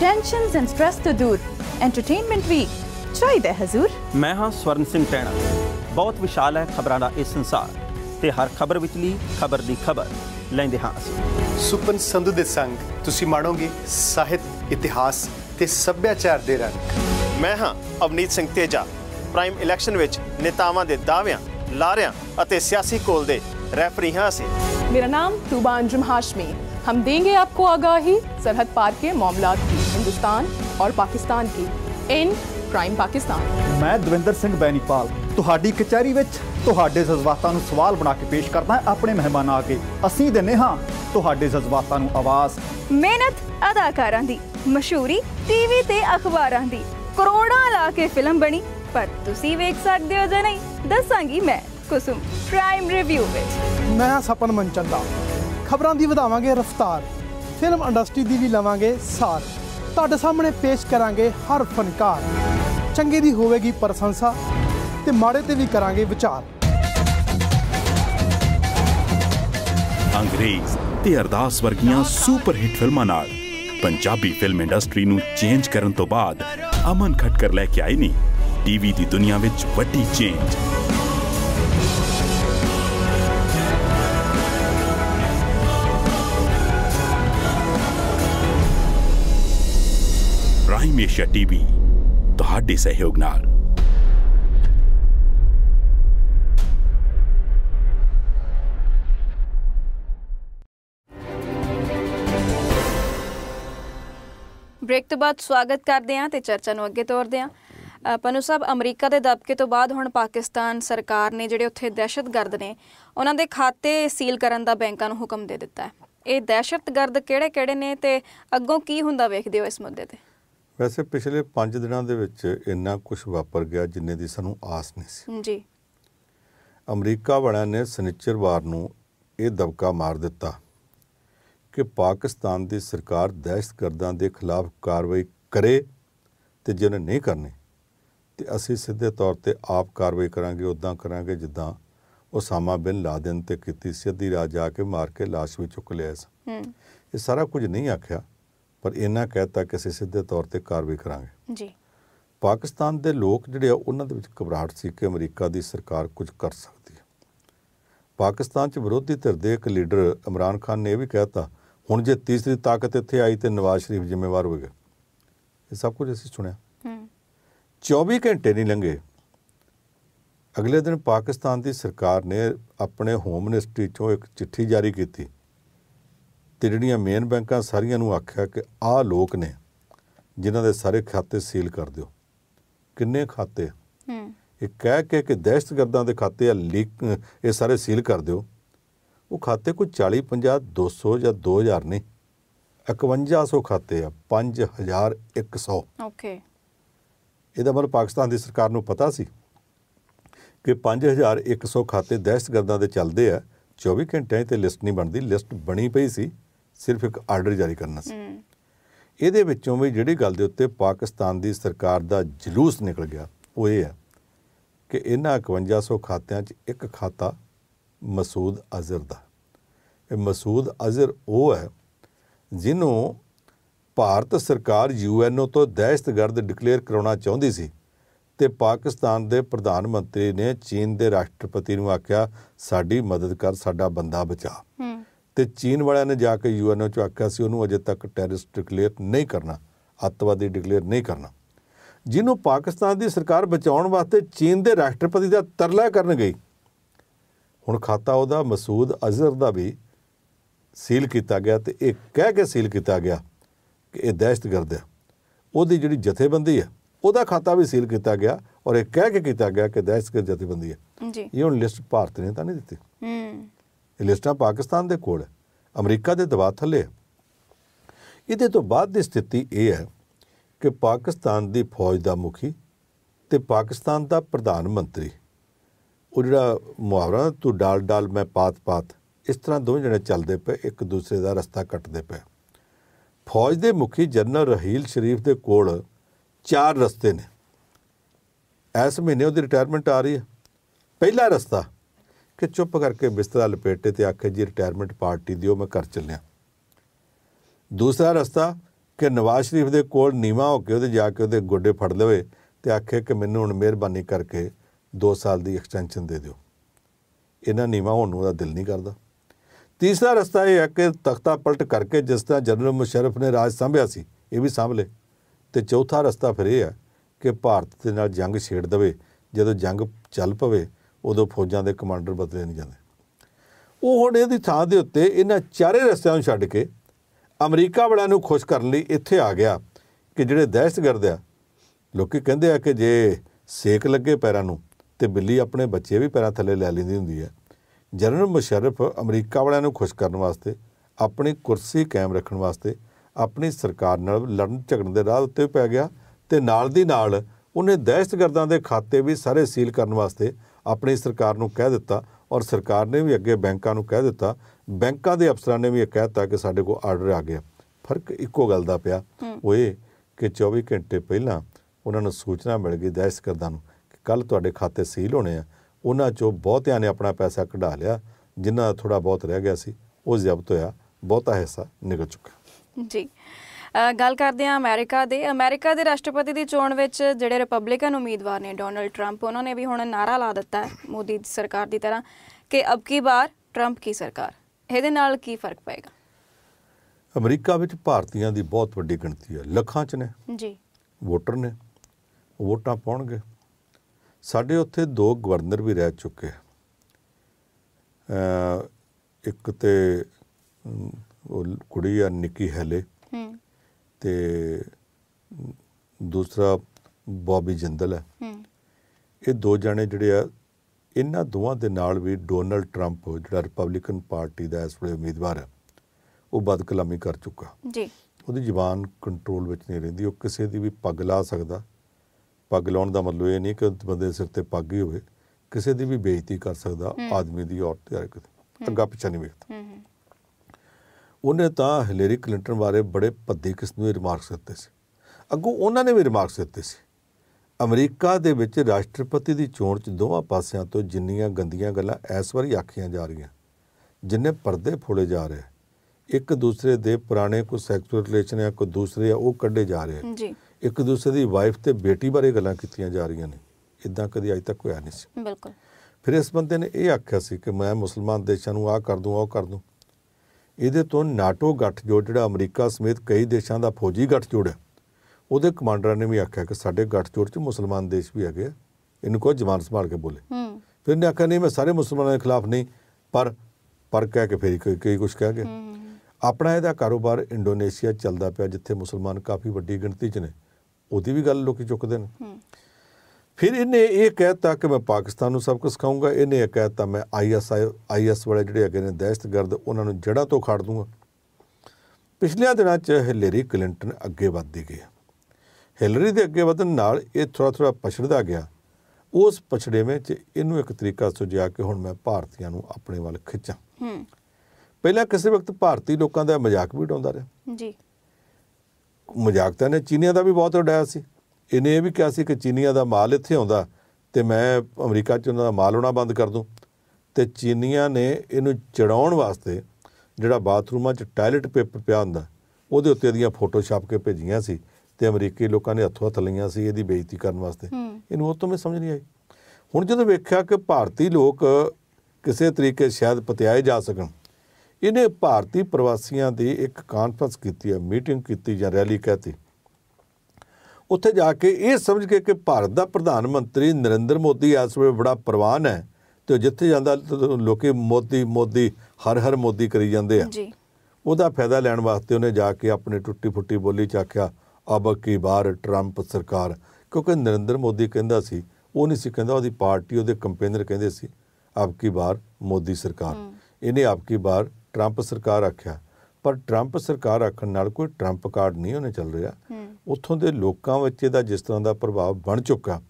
S10: ਟੈਨਸ਼ਨਸ ਐਂਡ ਸਟ੍ਰੈਸ ਤੋਂ ਦੂਰ ਐਂਟਰਟੇਨਮੈਂਟ ਵੀ ਚਾਹੀਦਾ ਹਜ਼ੂਰ।
S11: ਮੈਂ ਹਾਂ ਸਵਰਨ ਸਿੰਘ ਟੈਣਾ। ਬਹੁਤ ਵਿਸ਼ਾਲ ਹੈ ਖਬਰਾਂ ਦਾ ਇਹ ਸੰਸਾਰ ਤੇ ਹਰ ਖਬਰ ਵਿਚਲੀ ਖਬਰ ਦੀ ਖਬਰ ਲੈਂਦੇ ਹਾਂ ਅਸੀਂ।
S12: ਸੁਪਨ ਸੰਧੂ ਦੇ ਸੰਗ ਤੁਸੀਂ ਮਾਣੋਗੇ ਸਾਹਿਤ ਇਤਿਹਾਸ ਤੇ ਸੱਭਿਆਚਾਰ ਦੇ ਰੰਗ। ਮੈਂ ਹਾਂ ਅਵਨੀਤ ਸਿੰਘ ਤੇਜਾ ਪ੍ਰਾਈਮ ਇਲੈਕਸ਼ਨ ਵਿੱਚ ਨੇਤਾਵਾਂ ਦੇ ਦਾਅਵਿਆਂ ਲਾਰਿਆਂ ਅਤੇ ਸਿਆਸੀ ਕੋਲ ਦੇ ਰੈਫਰੀ ਹਾਂ ਅਸੀਂ
S8: मेरा नाम तूबा अंजुम हाशमी हम देंगे आपको आगाही सरहद पार के मामलात की हिंदुस्तान और पाकिस्तान की इन प्राइम पाकिस्तान
S13: ਮੈਂ ਦਵਿੰਦਰ ਸਿੰਘ ਬੈਨੀਪਾਲ ਤੁਹਾਡੀ ਕਚਹਿਰੀ ਵਿੱਚ ਤੁਹਾਡੇ ਜਜ਼ਬਾਤਾਂ ਨੂੰ ਸਵਾਲ ਬਣਾ ਕੇ ਪੇਸ਼ ਕਰਦਾ ਹਾਂ ਆਪਣੇ ਮਹਿਮਾਨਾਂ ਅੱਗੇ ਅਸੀਂ ਦਿੰਨੇ ਹਾਂ ਤੁਹਾਡੇ ਜਜ਼ਬਾਤਾਂ ਨੂੰ ਆਵਾਜ਼
S10: ਮਿਹਨਤ ਅਦਾਕਾਰਾਂ ਦੀ ਮਸ਼ਹੂਰੀ ਟੀਵੀ ਤੇ ਅਖਬਾਰਾਂ ਦੀ ਕਰੋੜਾਂ ਲਾ ਕੇ ਫਿਲਮ ਬਣੀ ਪਰ ਤੁਸੀਂ ਵੇਖ ਸਕਦੇ ਹੋ ਜਾਂ ਨਹੀਂ ਦੱਸਾਂਗੀ ਮੈਂ ਕੁਸੁਮ ਪ੍ਰਾਈਮ ਰਿਵਿਊ ਵਿੱਚ।
S9: ਮੈਂ ਹਾਂ ਸਪਨ ਮਨਚੰਦਾ ਖਬਰਾਂ ਦੀ ਵਧਾਵਾਂਗੇ ਰਫ਼ਤਾਰ। ਫਿਲਮ ਇੰਡਸਟਰੀ ਦੀ ਵੀ ਲਵਾਂਗੇ ਸਾਰ। ਤੁਹਾਡੇ ਸਾਹਮਣੇ ਪੇਸ਼ ਕਰਾਂਗੇ ਹਰ ਫਨਕਾਰ। ਚੰਗੇ ਦੀ ਹੋਵੇਗੀ ਪ੍ਰਸ਼ੰਸਾ ਤੇ ਮਾੜੇ ਤੇ ਵੀ ਕਰਾਂਗੇ ਵਿਚਾਰ।
S6: ਅੰਗਰੇਜ਼ ਤੇ ਅਰਦਾਸ ਵਰਗੀਆਂ ਸੁਪਰ ਹਿੱਟ ਫਿਲਮਾਂ ਨਾਲ ਪੰਜਾਬੀ ਫਿਲਮ ਇੰਡਸਟਰੀ ਨੂੰ ਚੇਂਜ ਕਰਨ ਤੋਂ ਬਾਅਦ ਅਮਨ ਖਟਕਰ ਲੈ ਕੇ ਆਏ ਨੇ ਟੀਵੀ ਦੀ ਦੁਨੀਆ ਵਿੱਚ ਵੱਡੀ ਚੇਂਜ ਪ੍ਰਾਈਮ ਏਸ਼ੀਆ ਟੀਵੀ ਤੁਹਾਡੇ ਸਹਿਯੋਗ ਨਾਲ।
S1: ਬ੍ਰੇਕ ਤੋਂ ਬਾਅਦ ਸਵਾਗਤ ਕਰਦੇ ਹਾਂ ਤੇ ਚਰਚਾ ਨੂੰ ਅੱਗੇ ਤੋਰਦੇ ਹਾਂ। ਪਨੂ ਸਾਹਿਬ ਅਮਰੀਕਾ ਦੇ ਦਬਕੇ ਤੋਂ ਬਾਅਦ ਹੁਣ ਪਾਕਿਸਤਾਨ ਸਰਕਾਰ ਨੇ ਜਿਹੜੇ ਉੱਥੇ ਦਹਿਸ਼ਤਗਰਦ ਨੇ ਉਹਨਾਂ ਦੇ ਖਾਤੇ ਸੀਲ ਕਰਨ ਦਾ ਬੈਂਕਾਂ ਨੂੰ ਹੁਕਮ ਦੇ ਦਿੱਤਾ ਹੈ। ਇਹ ਦਹਿਸ਼ਤਗਰਦ ਕਿਹੜੇ-ਕਿਹੜੇ ਨੇ ਤੇ ਅੱਗੋਂ ਕੀ ਹੁੰਦਾ ਵੇਖਦੇ ਹੋ ਇਸ ਮੁੱਦੇ ਤੇ?
S2: ਵੈਸੇ ਪਿਛਲੇ 5 ਦਿਨਾਂ ਦੇ ਵਿੱਚ ਇੰਨਾ ਕੁਝ ਵਾਪਰ ਗਿਆ ਜਿੰਨੇ ਦੀ ਸਾਨੂੰ ਆਸ ਨਹੀਂ ਸੀ।
S1: ਜੀ।
S2: ਅਮਰੀਕਾ ਵਾਲਿਆਂ ਨੇ ਸਨਿਚਰਵਾਰ ਨੂੰ ਇਹ ਦਬਕਾ ਮਾਰ ਦਿੱਤਾ। ਕਿ ਪਾਕਿਸਤਾਨ ਦੀ ਸਰਕਾਰ ਦਹਿਸ਼ਤਗਰਦਾਂ ਦੇ ਖਿਲਾਫ ਕਾਰਵਾਈ ਕਰੇ ਤੇ ਜੇ ਉਹਨੇ ਨਹੀਂ ਕਰਨੀ ਤੇ ਅਸੀਂ ਸਿੱਧੇ ਤੌਰ ਤੇ ਆਪ ਕਾਰਵਾਈ ਕਰਾਂਗੇ ਉਦਾਂ ਕਰਾਂਗੇ ਜਿੱਦਾਂ ਉਸਾਮਾ ਬਿਨ ਲਾਦਨ ਤੇ ਕੀਤੀ ਸੀ ਅੱਧੀ ਰਾਤ ਜਾ ਕੇ ਮਾਰ ਕੇ ਲਾਸ਼ ਵੀ ਚੁੱਕ ਲਿਆ ਸੀ।
S1: ਹੂੰ।
S2: ਇਹ ਸਾਰਾ ਕੁਝ ਨਹੀਂ ਆਖਿਆ ਪਰ ਇਹਨਾਂ ਕਹਿਤਾ ਕਿ ਅਸੀਂ ਸਿੱਧੇ ਤੌਰ ਤੇ ਕਾਰਵਾਈ ਕਰਾਂਗੇ।
S1: ਜੀ।
S2: ਪਾਕਿਸਤਾਨ ਦੇ ਲੋਕ ਜਿਹੜੇ ਆ ਉਹਨਾਂ ਦੇ ਵਿੱਚ ਘਬਰਾਹਟ ਸੀ ਕਿ ਅਮਰੀਕਾ ਦੀ ਸਰਕਾਰ ਕੁਝ ਕਰ ਸਕਦੀ ਹੈ। ਪਾਕਿਸਤਾਨ 'ਚ ਵਿਰੋਧੀ ਧਿਰ ਦੇ ਇੱਕ ਲੀਡਰ ਇਮਰਾਨ ਖਾਨ ਨੇ ਇਹ ਵੀ ਕਹਿਤਾ ਹੁਣ ਜੇ ਤੀਸਰੀ ਤਾਕਤ ਇੱਥੇ ਆਈ ਤੇ ਨਵਾਜ਼ ਸ਼ਰੀਫ ਜ਼ਿੰਮੇਵਾਰ ਹੋਵੇਗਾ ਇਹ ਸਭ ਕੁਝ ਅਸੀਂ ਸੁਣਿਆ।
S1: ਹੂੰ।
S2: 24 ਘੰਟੇ ਨਹੀਂ ਲੰਘੇ। ਅਗਲੇ ਦਿਨ ਪਾਕਿਸਤਾਨ ਦੀ ਸਰਕਾਰ ਨੇ ਆਪਣੇ ਹੋਮ ਮਿਨਿਸਟਰੀ ਚੋਂ ਇੱਕ ਚਿੱਠੀ ਜਾਰੀ ਕੀਤੀ ਤੇ ਜਿਹੜੀਆਂ ਮੇਨ ਬੈਂਕਾਂ ਸਾਰੀਆਂ ਨੂੰ ਆਖਿਆ ਕਿ ਆਹ ਲੋਕ ਨੇ ਜਿਨ੍ਹਾਂ ਦੇ ਸਾਰੇ ਖਾਤੇ ਸੀਲ ਕਰ ਦਿਓ। ਕਿੰਨੇ ਖਾਤੇ?
S1: ਹੂੰ।
S2: ਇਹ ਕਹਿ ਕੇ ਕਿ ਦਹਿਸ਼ਤਗਰਦਾਂ ਦੇ ਖਾਤੇ ਆ ਲੀਕ ਇਹ ਸਾਰੇ ਸੀਲ ਕਰ ਦਿਓ। ਉਹ ਖਾਤੇ ਕੋਈ 40 50 200 ਜਾਂ 2000 ਨਹੀਂ। 5100 ਖਾਤੇ ਆ 5100
S1: ਓਕੇ।
S2: ਇਹਦਾ ਮਤਲਬ ਪਾਕਿਸਤਾਨ ਦੀ ਸਰਕਾਰ ਨੂੰ ਪਤਾ ਸੀ ਕਿ 5100 ਖਾਤੇ ਦਹਿਸ਼ਤਗਰਦਾਂ ਦੇ ਚੱਲਦੇ ਆ। 24 ਘੰਟਿਆਂ 'ਚ ਤੇ ਲਿਸਟ ਨਹੀਂ ਬਣਦੀ ਲਿਸਟ ਬਣੀ ਪਈ ਸੀ ਸਿਰਫ ਇੱਕ ਆਰਡਰ ਜਾਰੀ ਕਰਨਾ ਸੀ। ਇਹਦੇ ਵਿੱਚੋਂ ਵੀ ਜਿਹੜੀ ਗੱਲ ਦੇ ਉੱਤੇ ਪਾਕਿਸਤਾਨ ਦੀ ਸਰਕਾਰ ਦਾ ਜਲੂਸ ਨਿਕਲ ਗਿਆ ਉਹ ਇਹ ਹੈ ਕਿ ਇਹਨਾਂ 5100 ਖਾਤਿਆਂ 'ਚ ਇੱਕ ਖਾਤਾ ਮਸੂਦ ਅਜ਼ਰ ਦਾ। ਇਹ ਮਸੂਦ ਅਜ਼ਰ ਉਹ ਹੈ ਜਿਹਨੂੰ ਭਾਰਤ ਸਰਕਾਰ ਯੂਐਨਓ ਤੋਂ ਦਹਿਸ਼ਤਗਰਦ ਡਿਕਲੇਅਰ ਕਰਾਉਣਾ ਚਾਹੁੰਦੀ ਸੀ ਤੇ ਪਾਕਿਸਤਾਨ ਦੇ ਪ੍ਰਧਾਨ ਮੰਤਰੀ ਨੇ ਚੀਨ ਦੇ ਰਾਸ਼ਟਰਪਤੀ ਨੂੰ ਆਖਿਆ ਸਾਡੀ ਮਦਦ ਕਰ ਸਾਡਾ ਬੰਦਾ ਬਚਾ। ਤੇ ਚੀਨ ਵਾਲਿਆਂ ਨੇ ਜਾ ਕੇ ਯੂਐਨਓ ਚ ਆਖਿਆ ਸੀ ਉਹਨੂੰ ਅਜੇ ਤੱਕ ਟੈਰਰਿਸਟ ਡਿਕਲੇਅਰ ਨਹੀਂ ਕਰਨਾ ਅੱਤਵਾਦੀ ਡਿਕਲੇਅਰ ਨਹੀਂ ਕਰਨਾ। ਜਿਹਨੂੰ ਪਾਕਿਸਤਾਨ ਦੀ ਸਰਕਾਰ ਬਚਾਉਣ ਵਾਸਤੇ ਚੀਨ ਦੇ ਰਾਸ਼ਟਰਪਤੀ ਦਾ ਤਰਲਾ ਕਰਨ ਗਈ। ਹੁਣ ਖਾਤਾ ਉਹਦਾ ਮਸੂਦ ਅਜ਼ਹਰ ਦਾ ਵੀ ਸੀਲ ਕੀਤਾ ਗਿਆ ਤੇ ਇਹ ਕਹਿ ਕੇ ਸੀਲ ਕੀਤਾ ਗਿਆ ਕਿ ਇਹ ਦਹਿਸ਼ਤਗਰਦ ਹੈ। ਉਹਦੀ ਜਿਹੜੀ ਜਥੇਬੰਦੀ ਹੈ ਉਹਦਾ ਖਾਤਾ ਵੀ ਸੀਲ ਕੀਤਾ ਗਿਆ ਔਰ ਇਹ ਕਹਿ ਕੇ ਕੀਤਾ ਗਿਆ ਕਿ ਦਹਿਸ਼ਤਗਰਦ ਜਥੇਬੰਦੀ ਹੈ।
S1: ਜੀ।
S2: ਇਹ ਹੁਣ ਲਿਸਟ ਭਾਰਤ ਨੇ ਤਾਂ ਨਹੀਂ ਦਿੱਤੀ।
S1: ਹੂੰ।
S2: ਇਹ ਲਿਸਟਾਂ ਪਾਕਿਸਤਾਨ ਦੇ ਕੋਲ ਹੈ ਅਮਰੀਕਾ ਦੇ ਦਬਾਅ ਥੱਲੇ ਇਹਦੇ ਤੋਂ ਬਾਅਦ ਦੀ ਸਥਿਤੀ ਇਹ ਹੈ ਕਿ ਪਾਕਿਸਤਾਨ ਦੀ ਫੌਜ ਦਾ ਮੁਖੀ ਤੇ ਪਾਕਿਸਤਾਨ ਦਾ ਪ੍ਰਧਾਨ ਮੰਤਰੀ ਉਹ ਜਿਹੜਾ ਮੁਹਾਵਰਾ ਤੂੰ ਡਾਲ ਡਾਲ ਮੈਂ ਪਾਤ ਪਾਤ, ਇਸ ਤਰ੍ਹਾਂ ਦੋਵੇਂ ਜਣੇ ਚੱਲਦੇ ਪਏ, ਇੱਕ ਦੂਸਰੇ ਦਾ ਰਸਤਾ ਕੱਟਦੇ ਪਏ। ਫੌਜ ਦੇ ਮੁਖੀ ਜਨਰਲ ਰਹੀਲ ਸ਼ਰੀਫ ਦੇ ਕੋਲ ਚਾਰ ਰਸਤੇ ਨੇ। ਇਸ ਮਹੀਨੇ ਉਹਦੀ ਰਿਟਾਇਰਮੈਂਟ ਆ ਰਹੀ ਹੈ। ਪਹਿਲਾ ਰਸਤਾ, ਕਿ ਚੁੱਪ ਕਰਕੇ ਬਿਸਤਰਾ ਲਪੇਟੇ ਤੇ ਆਖੇ, ਜੀ ਰਿਟਾਇਰਮੈਂਟ ਪਾਰਟੀ ਦਿਓ, ਮੈਂ ਘਰ ਚੱਲਿਆ। ਦੂਸਰਾ ਰਸਤਾ, ਕਿ ਨਵਾਜ਼ ਸ਼ਰੀਫ ਦੇ ਕੋਲ ਨੀਵਾ ਹੋ ਕੇ ਉਹਦੇ ਜਾ ਕੇ ਉਹਦੇ ਗੋਡੇ ਫੜ ਲਵੇ ਤੇ ਆਖੇ ਕਿ ਮੈਨੂੰ ਹੁਣ ਮਿਹਰਬਾਨੀ ਕਰਕੇ 2 ਸਾਲ ਦੀ ਐਕਸਟੈਂਸ਼ਨ ਦੇ ਦਿਓ। ਇਹਨਾਂ ਨੀਵਾ ਹੋਣ ਨੂੰ ਉਹਦਾ ਦਿਲ ਨਹੀਂ ਕਰਦਾ। ਤੀਸਰਾ ਰਸਤਾ ਇਹ ਹੈ ਕਿ ਤਖਤਾ ਪਲਟ ਕਰਕੇ ਜਿਸ ਤਰ੍ਹਾਂ ਜਨਰਲ ਮੁਸ਼ਰਫ ਨੇ ਰਾਜ ਸੰਭਿਆ ਸੀ, ਇਹ ਵੀ ਸੰਭ ਲੇ। ਤੇ ਚੌਥਾ ਰਸਤਾ ਫਿਰ ਇਹ ਹੈ ਕਿ ਭਾਰਤ ਦੇ ਨਾਲ ਜੰਗ ਛੇੜ ਦੇਵੇ। ਜਦੋਂ ਜੰਗ ਚੱਲ ਪਵੇ, ਉਦੋਂ ਫੌਜਾਂ ਦੇ ਕਮਾਂਡਰ ਬਦਲੇ ਨਹੀਂ ਜਾਂਦੇ। ਉਹ ਹੁਣ ਇਹਦੀ ਥਾਂ ਦੇ ਉੱਤੇ ਇਹਨਾਂ ਚਾਰੇ ਰਸਤਿਆਂ ਨੂੰ ਛੱਡ ਕੇ ਅਮਰੀਕਾ ਵਾਲਿਆਂ ਨੂੰ ਖੁਸ਼ ਕਰਨ ਲਈ ਇੱਥੇ ਆ ਗਿਆ ਕਿ ਜਿਹੜੇ ਦਹਿਸ਼ਤਗਰਦ ਆ, ਲੋਕੀ ਕਹਿੰਦੇ ਆ ਕਿ ਜੇ ਸੇਕ ਲੱਗੇ ਪੈਰਾਂ ਨੂੰ ਤੇ ਬਿੱਲੀ ਆਪਣੇ ਬੱਚੇ ਵੀ ਪੈਰਾਂ ਥੱਲੇ ਲੈ ਲੈਂਦੀ ਹੁੰਦੀ ਹੈ। ਜਨਰਲ ਮੁਸ਼ਰਫ ਅਮਰੀਕਾ ਵਾਲਿਆਂ ਨੂੰ ਖੁਸ਼ ਕਰਨ ਵਾਸਤੇ ਆਪਣੀ ਕੁਰਸੀ ਕਾਇਮ ਰੱਖਣ ਵਾਸਤੇ ਆਪਣੀ ਸਰਕਾਰ ਨਾਲ ਲੜਨ ਝਗੜਨ ਦੇ ਰਾਹ ਉੱਤੇ ਪੈ ਗਿਆ ਤੇ ਨਾਲ ਦੀ ਨਾਲ ਉਹਨੇ ਦਹਿਸ਼ਤਗਰਦਾਂ ਦੇ ਖਾਤੇ ਵੀ ਸਾਰੇ ਸੀਲ ਕਰਨ ਵਾਸਤੇ ਆਪਣੀ ਸਰਕਾਰ ਨੂੰ ਕਹਿ ਦਿੱਤਾ ਔਰ ਸਰਕਾਰ ਨੇ ਵੀ ਅੱਗੇ ਬੈਂਕਾਂ ਨੂੰ ਕਹਿ ਦਿੱਤਾ। ਬੈਂਕਾਂ ਦੇ ਅਫਸਰਾਂ ਨੇ ਵੀ ਇਹ ਕਹਿ ਦਿੱਤਾ ਕਿ ਸਾਡੇ ਕੋਲ ਆਰਡਰ ਆ ਗਿਆ। ਫ਼ਰਕ ਇੱਕੋ ਗੱਲ ਦਾ ਪਿਆ। ਉਹ ਇਹ ਕਿ 24 ਘੰਟੇ ਪਹਿਲਾਂ ਉਹਨਾਂ ਨੂੰ ਸੂਚਨਾ ਮਿਲ ਗਈ ਦਹਿਸ਼ਤਗਰਦਾਂ ਨੂੰ। ਕੱਲ ਤੁਹਾਡੇ ਖਾਤੇ ਸੀਲ ਹੋਣੇ ਆ ਉਹਨਾਂ ਚੋਂ ਬਹੁਤਿਆਂ ਨੇ ਆਪਣਾ ਪੈਸਾ ਕਢਾ ਲਿਆ ਜਿਨ੍ਹਾਂ ਦਾ ਥੋੜਾ ਬਹੁਤ ਰਹਿ ਗਿਆ ਸੀ ਉਹ ਜ਼ਬਤ ਹੋਇਆ ਬਹੁਤਾ ਹਿੱਸਾ ਨਿਕਲ ਚੁੱਕਾ।
S1: ਜੀ। ਗੱਲ ਕਰਦੇ ਹਾਂ ਅਮਰੀਕਾ ਦੇ। ਅਮਰੀਕਾ ਦੇ ਰਾਸ਼ਟਰਪਤੀ ਦੀ ਚੋਣ ਵਿੱਚ ਜਿਹੜੇ ਰਿਪਬਲਿਕਨ ਉਮੀਦਵਾਰ ਨੇ ਡੋਨਲਡ ਟਰੰਪ ਉਹਨਾਂ ਨੇ ਵੀ ਹੁਣ ਨਾਰਾ ਲਾ ਦਿੱਤਾ ਹੈ ਮੋਦੀ ਦੀ ਸਰਕਾਰ ਦੀ ਤਰ੍ਹਾਂ ਕਿ ਅਬ ਕੀ ਬਾਰ ਟਰੰਪ ਕੀ ਸਰਕਾਰ? ਇਹਦੇ ਨਾਲ ਕੀ ਫ਼ਰਕ ਪਏਗਾ?
S2: ਅਮਰੀਕਾ ਵਿੱਚ ਭਾਰਤੀਆਂ ਦੀ ਬਹੁਤ ਵੱਡੀ ਗਿਣਤੀ ਹੈ ਲੱਖਾਂ ਚ ਨੇ।
S1: ਜੀ।
S2: ਵੋਟਰ ਨੇ। ਵੋਟਾਂ ਪਾਉਣਗੇ। ਸਾਡੇ ਉੱਥੇ ਦੋ ਗਵਰਨਰ ਵੀ ਰਹਿ ਚੁੱਕੇ ਇੱਕ ਤੇ ਉਹ ਕੁੜੀ ਆ ਨਿੱਕੀ ਹੈਲੇ।
S1: ਹੂੰ।
S2: ਤੇ ਦੂਸਰਾ ਬੌਬੀ ਜਿੰਦਲ ਹੈ
S1: ਹੂੰ।
S2: ਇਹ ਦੋ ਜਣੇ ਜਿਹੜੇ ਆ ਇਹਨਾਂ ਦੋਵਾਂ ਦੇ ਨਾਲ ਵੀ ਡੋਨਲਡ ਟਰੰਪ ਜਿਹੜਾ ਰਿਪਬਲਿਕਨ ਪਾਰਟੀ ਦਾ ਇਸ ਵੇਲੇ ਉਮੀਦਵਾਰ ਹੈ ਉਹ ਬਦਕਲਾਮੀ ਕਰ ਚੁੱਕਾ।
S1: ਜੀ।
S2: ਉਹਦੀ ਜ਼ੁਬਾਨ ਕੰਟਰੋਲ ਵਿੱਚ ਨਹੀਂ ਰਹਿੰਦੀ ਉਹ ਕਿਸੇ ਦੀ ਵੀ ਪੱਗ ਲਾ ਸਕਦਾ। ਪੱਗ ਲਾਉਣ ਦਾ ਮਤਲਬ ਇਹ ਨਹੀਂ ਕਿ ਬੰਦੇ ਸਿਰ ਤੇ ਪੱਗ ਹੀ ਹੋਵੇ ਕਿਸੇ ਦੀ ਵੀ ਬੇਇੱਜ਼ਤੀ ਕਰ ਸਕਦਾ। ਆਦਮੀ ਦੀ ਔਰਤ ਦੀ ਹਰਕਤ ਅੱਗਾ ਪਿੱਛਾ ਨਹੀਂ ਵੇਖਦਾ। ਉਹਨੇ ਤਾਂ ਹਿਲੇਰੀ ਕਲਿੰਟਨ ਬਾਰੇ ਬੜੇ ਭੱਦੀ ਕਿਸਮ ਦੇ ਰਿਮਾਰਕਸ ਦਿੱਤੇ ਸੀ। ਅੱਗੋਂ ਉਹਨਾਂ ਨੇ ਵੀ ਰਿਮਾਰਕਸ ਦਿੱਤੇ ਸੀ। ਅਮਰੀਕਾ ਦੇ ਵਿੱਚ ਰਾਸ਼ਟਰਪਤੀ ਦੀ ਚੋਣ 'ਚ ਦੋਵਾਂ ਪਾਸਿਆਂ ਤੋਂ ਜਿੰਨੀਆਂ ਗੰਦੀਆਂ ਗੱਲਾਂ ਇਸ ਵਾਰੀ ਆਖੀਆਂ ਜਾ ਰਹੀਆਂ। ਜਿੰਨੇ ਪਰਦੇ ਫੋੜੇ ਜਾ ਰਹੇ। ਇੱਕ ਦੂਸਰੇ ਦੇ ਪੁਰਾਣੇ ਕੋਈ ਸੈਕਸੁਅਲ ਰਿਲੇਸ਼ਨ ਜਾਂ ਕੋਈ ਦੂਸਰੇ ਆ ਉਹ ਕੱਢੇ ਜਾ ਰਹੇ
S1: ਜੀ।
S2: ਇੱਕ ਦੂਸਰੇ ਦੀ ਵਾਈਫ ਤੇ ਬੇਟੀ ਬਾਰੇ ਗੱਲਾਂ ਕੀਤੀਆਂ ਜਾ ਰਹੀਆਂ ਨੇ। ਇਦਾਂ ਕਦੀ ਅਜੇ ਤੱਕ ਹੋਇਆ ਨਹੀਂ ਸੀ।
S1: ਬਿਲਕੁਲ।
S2: ਫਿਰ ਇਸ ਬੰਦੇ ਨੇ ਇਹ ਆਖਿਆ ਸੀ ਕਿ ਮੈਂ ਮੁਸਲਮਾਨ ਦੇਸ਼ਾਂ ਨੂੰ ਆਹ ਕਰ ਦੂੰ ਉਹ ਕਰ ਦੂੰ। ਇਹਦੇ ਤੋਂ ਨਾਟੋ ਗੱਠਜੋੜ ਜਿਹੜਾ ਅਮਰੀਕਾ ਸਮੇਤ ਕਈ ਦੇਸ਼ਾਂ ਦਾ ਫੌਜੀ ਗੱਠਜੋੜ ਹੈ ਉਹਦੇ ਕਮਾਂਡਰਾਂ ਨੇ ਵੀ ਆਖਿਆ ਕਿ ਸਾਡੇ ਗੱਠਜੋੜ 'ਚ ਮੁਸਲਮਾਨ ਦੇਸ਼ ਵੀ ਹੈਗੇ। ਇਹਨੂੰ ਕੋਈ ਜਵਾਨ ਸੰਭਾਲ ਕੇ ਬੋਲੇ।
S1: ਹੂੰ।
S2: ਫਿਰ ਇਹਨੇ ਆਖਿਆ ਨਹੀਂ ਮੈਂ ਸਾਰੇ ਮੁਸਲਮਾਨਾਂ ਦੇ ਖਿਲਾਫ ਨਹੀਂ ਪਰ ਪਰ ਕਹਿ ਕੇ ਫਿਰ ਕਈ- ਕਈ ਕੁਝ ਕਹਿ ਗਏ ਆਪਣਾ ਇਹਦਾ ਕਾਰੋਬਾਰ ਇੰਡੋਨੇਸ਼ੀਆ ਚੱਲਦਾ ਪਿਆ ਜਿੱਥੇ ਮੁਸਲਮਾਨ ਕਾਫੀ ਵੱਡੀ ਗਿਣਤੀ 'ਚ ਨੇ। ਉਹਦੀ ਵੀ ਗੱਲ ਲੋਕੀ ਚੁੱਕਦੇ ਨੇ। ਫਿਰ ਇਹਨੇ ਇਹ ਕਹਿਤਾ ਕਿ ਮੈਂ ਪਾਕਿਸਤਾਨ ਨੂੰ ਸਭ ਕੁਝ ਸਿਖਾਊਂਗਾ। ਇਹਨੇ ਇਹ ਕਹਿਤਾ ਮੈਂ ਆਈਐਸਆਈ ਆਈਐਸ ਵਾਲੇ ਜਿਹੜੇ ਹੈਗੇ ਨੇ ਦਹਿਸ਼ਤਗਰਦ ਉਹਨਾਂ ਨੂੰ ਜੜ੍ਹਾਂ ਤੋਂ ਖਾੜ ਦੂੰਗਾ। ਪਿਛਲੇ ਦਿਨਾਂ 'ਚ ਹਿਲਰੀ ਕਲਿੰਟਨ ਅੱਗੇ ਵੱਧਦੀ ਗਈ। ਹਿਲਰੀ ਦੇ ਅੱਗੇ ਵਧਣ ਨਾਲ ਇਹ ਥੋੜਾ ਥੋੜਾ ਪਛੜਦਾ ਗਿਆ। ਉਸ ਪਛੜੇਵੇਂ 'ਚ ਇਹਨੂੰ ਇੱਕ ਤਰੀਕਾ ਸੁਝਿਆ ਕਿ ਹੁਣ ਮੈਂ ਭਾਰਤੀਆਂ ਨੂੰ ਆਪਣੇ ਵੱਲ ਖਿੱਚਾਂ।
S1: ਹੂੰ।
S2: ਪਹਿਲਾਂ ਕਿਸੇ ਵਕਤ ਭਾਰਤੀ ਲੋਕਾਂ ਦਾ ਮਜ਼ਾਕ ਵੀ ਉਡਾਉਂਦਾ ਰਿਹਾ।
S1: ਜੀ।
S2: ਮਜ਼ਾਕ ਤਾਂ ਇਹਨੇ ਚੀਨੀਆਂ ਦਾ ਵੀ ਬਹੁਤ ਉਡਾਇਆ ਸੀ। ਇਹਨੇ ਇਹ ਵੀ ਕਿਹਾ ਸੀ ਕਿ ਚੀਨੀਆਂ ਦਾ ਮਾਲ ਇੱਥੇ ਆਉਂਦਾ ਤੇ ਮੈਂ ਅਮਰੀਕਾ 'ਚ ਉਹਨਾਂ ਦਾ ਮਾਲ ਆਉਣਾ ਬੰਦ ਕਰ ਦੂੰ। ਤੇ ਚੀਨੀਆਂ ਨੇ ਇਹਨੂੰ ਚੜਾਉਣ ਵਾਸਤੇ ਜਿਹੜਾ ਬਾਥਰੂਮਾਂ 'ਚ ਟਾਇਲਟ ਪੇਪਰ ਪਿਆ ਹੁੰਦਾ ਉਹਦੇ ਉੱਤੇ ਇਹਦੀਆਂ ਫੋਟੋ ਛਾਪ ਕੇ ਭੇਜੀਆਂ ਸੀ ਤੇ ਅਮਰੀਕੀ ਲੋਕਾਂ ਨੇ ਹੱਥੋਂ ਹੱਥ ਲਈਆਂ ਸੀ ਇਹਦੀ ਬੇਇੱਜ਼ਤੀ ਕਰਨ ਵਾਸਤੇ। ਇਹਨੂੰ ਉਹ ਤੋਂ ਮੈਂ ਸਮਝ ਨਹੀਂ ਆਈ। ਹੁਣ ਜਦੋਂ ਵੇਖਿਆ ਕਿ ਭਾਰਤੀ ਲੋਕ ਕਿਸੇ ਤਰੀਕੇ ਸ਼ਾਇਦ ਪਤਿਆਏ ਜਾ ਸਕਣ ਇਹਨੇ ਭਾਰਤੀ ਪ੍ਰਵਾਸੀਆਂ ਦੀ ਇੱਕ ਕਾਨਫਰੰਸ ਕੀਤੀ ਹੈ ਮੀਟਿੰਗ ਕੀਤੀ ਜਾਂ ਰੈਲੀ ਕਹਤੀ। ਉੱਥੇ ਜਾ ਕੇ ਇਹ ਸਮਝ ਕੇ ਕਿ ਭਾਰਤ ਦਾ ਪ੍ਰਧਾਨ ਮੰਤਰੀ ਨਰਿੰਦਰ ਮੋਦੀ ਇਸ ਵੇਲੇ ਬੜਾ ਪ੍ਰਵਾਨ ਹੈ ਤੇ ਜਿੱਥੇ ਜਾਂਦਾ ਲੋਕੀ ਮੋਦੀ ਮੋਦੀ ਹਰ ਹਰ ਮੋਦੀ ਕਰੀ ਜਾਂਦੇ ਆ।
S1: ਜੀ।
S2: ਉਹਦਾ ਫਾਇਦਾ ਲੈਣ ਵਾਸਤੇ ਉਹਨੇ ਜਾ ਕੇ ਆਪਣੀ ਟੁੱਟੀ ਫੁੱਟੀ ਬੋਲੀ ਚ ਆਖਿਆ ਅਬ ਕੀ ਬਾਰ ਟਰੰਪ ਸਰਕਾਰ? ਕਿਉਂਕਿ ਨਰਿੰਦਰ ਮੋਦੀ ਕਹਿੰਦਾ ਸੀ ਉਹ ਨਹੀਂ ਸੀ ਕਹਿੰਦਾ ਉਹਦੀ ਪਾਰਟੀ ਉਹਦੇ ਕੰਪੇਨਰ ਕਹਿੰਦੇ ਸੀ ਅਬ ਕੀ ਬਾਰ ਮੋਦੀ ਸਰਕਾਰ? ਇਹਨੇ ਅਬ ਕੀ ਬਾਰ ਟਰੰਪ ਸਰਕਾਰ ਆਖਿਆ। ਪਰ ਟਰੰਪ ਸਰਕਾਰ ਆਖਣ ਨਾਲ ਕੋਈ ਟਰੰਪ ਕਾਰਡ ਨਹੀਂ ਉਹਨੇ ਚੱਲ ਰਿਹਾ। ਉੱਥੋਂ ਦੇ ਲੋਕਾਂ ਵਿੱਚ ਇਹਦਾ ਜਿਸ ਤਰ੍ਹਾਂ ਦਾ ਪ੍ਰਭਾਵ ਬਣ ਚੁੱਕਾ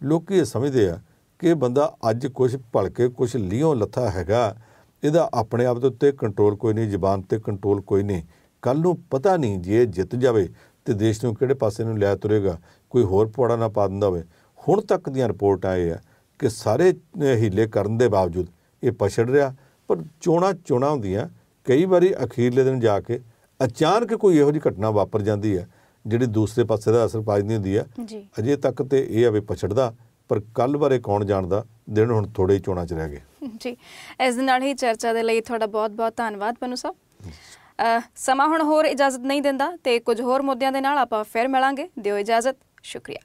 S2: ਲੋਕੀ ਇਹ ਸਮਝਦੇ ਆ ਕਿ ਬੰਦਾ ਅੱਜ ਕੁਝ ਭਲਕੇ ਕੁਝ ਲਿਓ ਲੱਥਾ ਹੈਗਾ। ਇਹਦਾ ਆਪਣੇ ਆਪ ਦੇ ਉੱਤੇ ਕੰਟਰੋਲ ਕੋਈ ਨਹੀਂ ਜ਼ਬਾਨ ਤੇ ਕੰਟਰੋਲ ਕੋਈ ਨਹੀਂ। ਕੱਲ ਨੂੰ ਪਤਾ ਨਹੀਂ ਜੇ ਜਿੱਤ ਜਾਵੇ ਤੇ ਦੇਸ਼ ਨੂੰ ਕਿਹੜੇ ਪਾਸੇ ਨੂੰ ਲਿਆ ਤੁਰੇਗਾ ਕੋਈ ਹੋਰ ਪੌੜਾ ਨਾ ਪਾ ਦਿੰਦਾ ਹੋਵੇ। ਹੁਣ ਤੱਕ ਦੀਆਂ ਰਿਪੋਰਟਾਂ ਇਹ ਆ ਕਿ ਸਾਰੇ ਹੀਲੇ ਕਰਨ ਦੇ ਬਾਵਜੂਦ ਇਹ ਪਛੜ ਰਿਹਾ। ਪਰ ਚੋਣਾਂ ਚੋਣਾਂ ਹੁੰਦੀਆਂ ਕਈ ਵਾਰੀ ਅਖੀਰਲੇ ਦਿਨ ਜਾ ਕੇ ਅਚਾਨਕ ਕੋਈ ਇਹੋ ਜਿਹੀ ਘਟਨਾ ਵਾਪਰ ਜਾਂਦੀ ਹੈ ਜਿਹੜੀ ਦੂਸਰੇ ਪਾਸੇ ਦਾ ਅਸਰ ਪਾ ਦਿੰਦੀ ਹੁੰਦੀ
S1: ਜੀ।
S2: ਅਜੇ ਤੱਕ ਤੇ ਇਹ ਆ ਵੀ ਪਛੜਦਾ ਪਰ ਕੱਲ ਬਾਰੇ ਕੌਣ ਜਾਣਦਾ ਦਿਨ ਹੁਣ ਥੋੜੇ ਹੀ ਚੋਣਾਂ 'ਚ ਰਹਿ ਗਏ।
S1: ਜੀ ਇਸ ਦੇ ਨਾਲ ਹੀ ਚਰਚਾ ਦੇ ਲਈ ਤੁਹਾਡਾ ਬਹੁਤ-ਬਹੁਤ ਧੰਨਵਾਦ ਪਨੂ ਸਾਹਿਬ। ਸਮਾਂ ਹੁਣ ਹੋਰ ਇਜਾਜ਼ਤ ਨਹੀਂ ਦਿੰਦਾ ਤੇ ਕੁਝ ਹੋਰ ਮੁੱਦਿਆਂ ਦੇ ਨਾਲ ਆਪਾਂ ਫਿਰ ਮਿਲਾਂਗੇ। ਦਿਓ ਇਜਾਜ਼ਤ ਸ਼ੁਕਰੀਆ।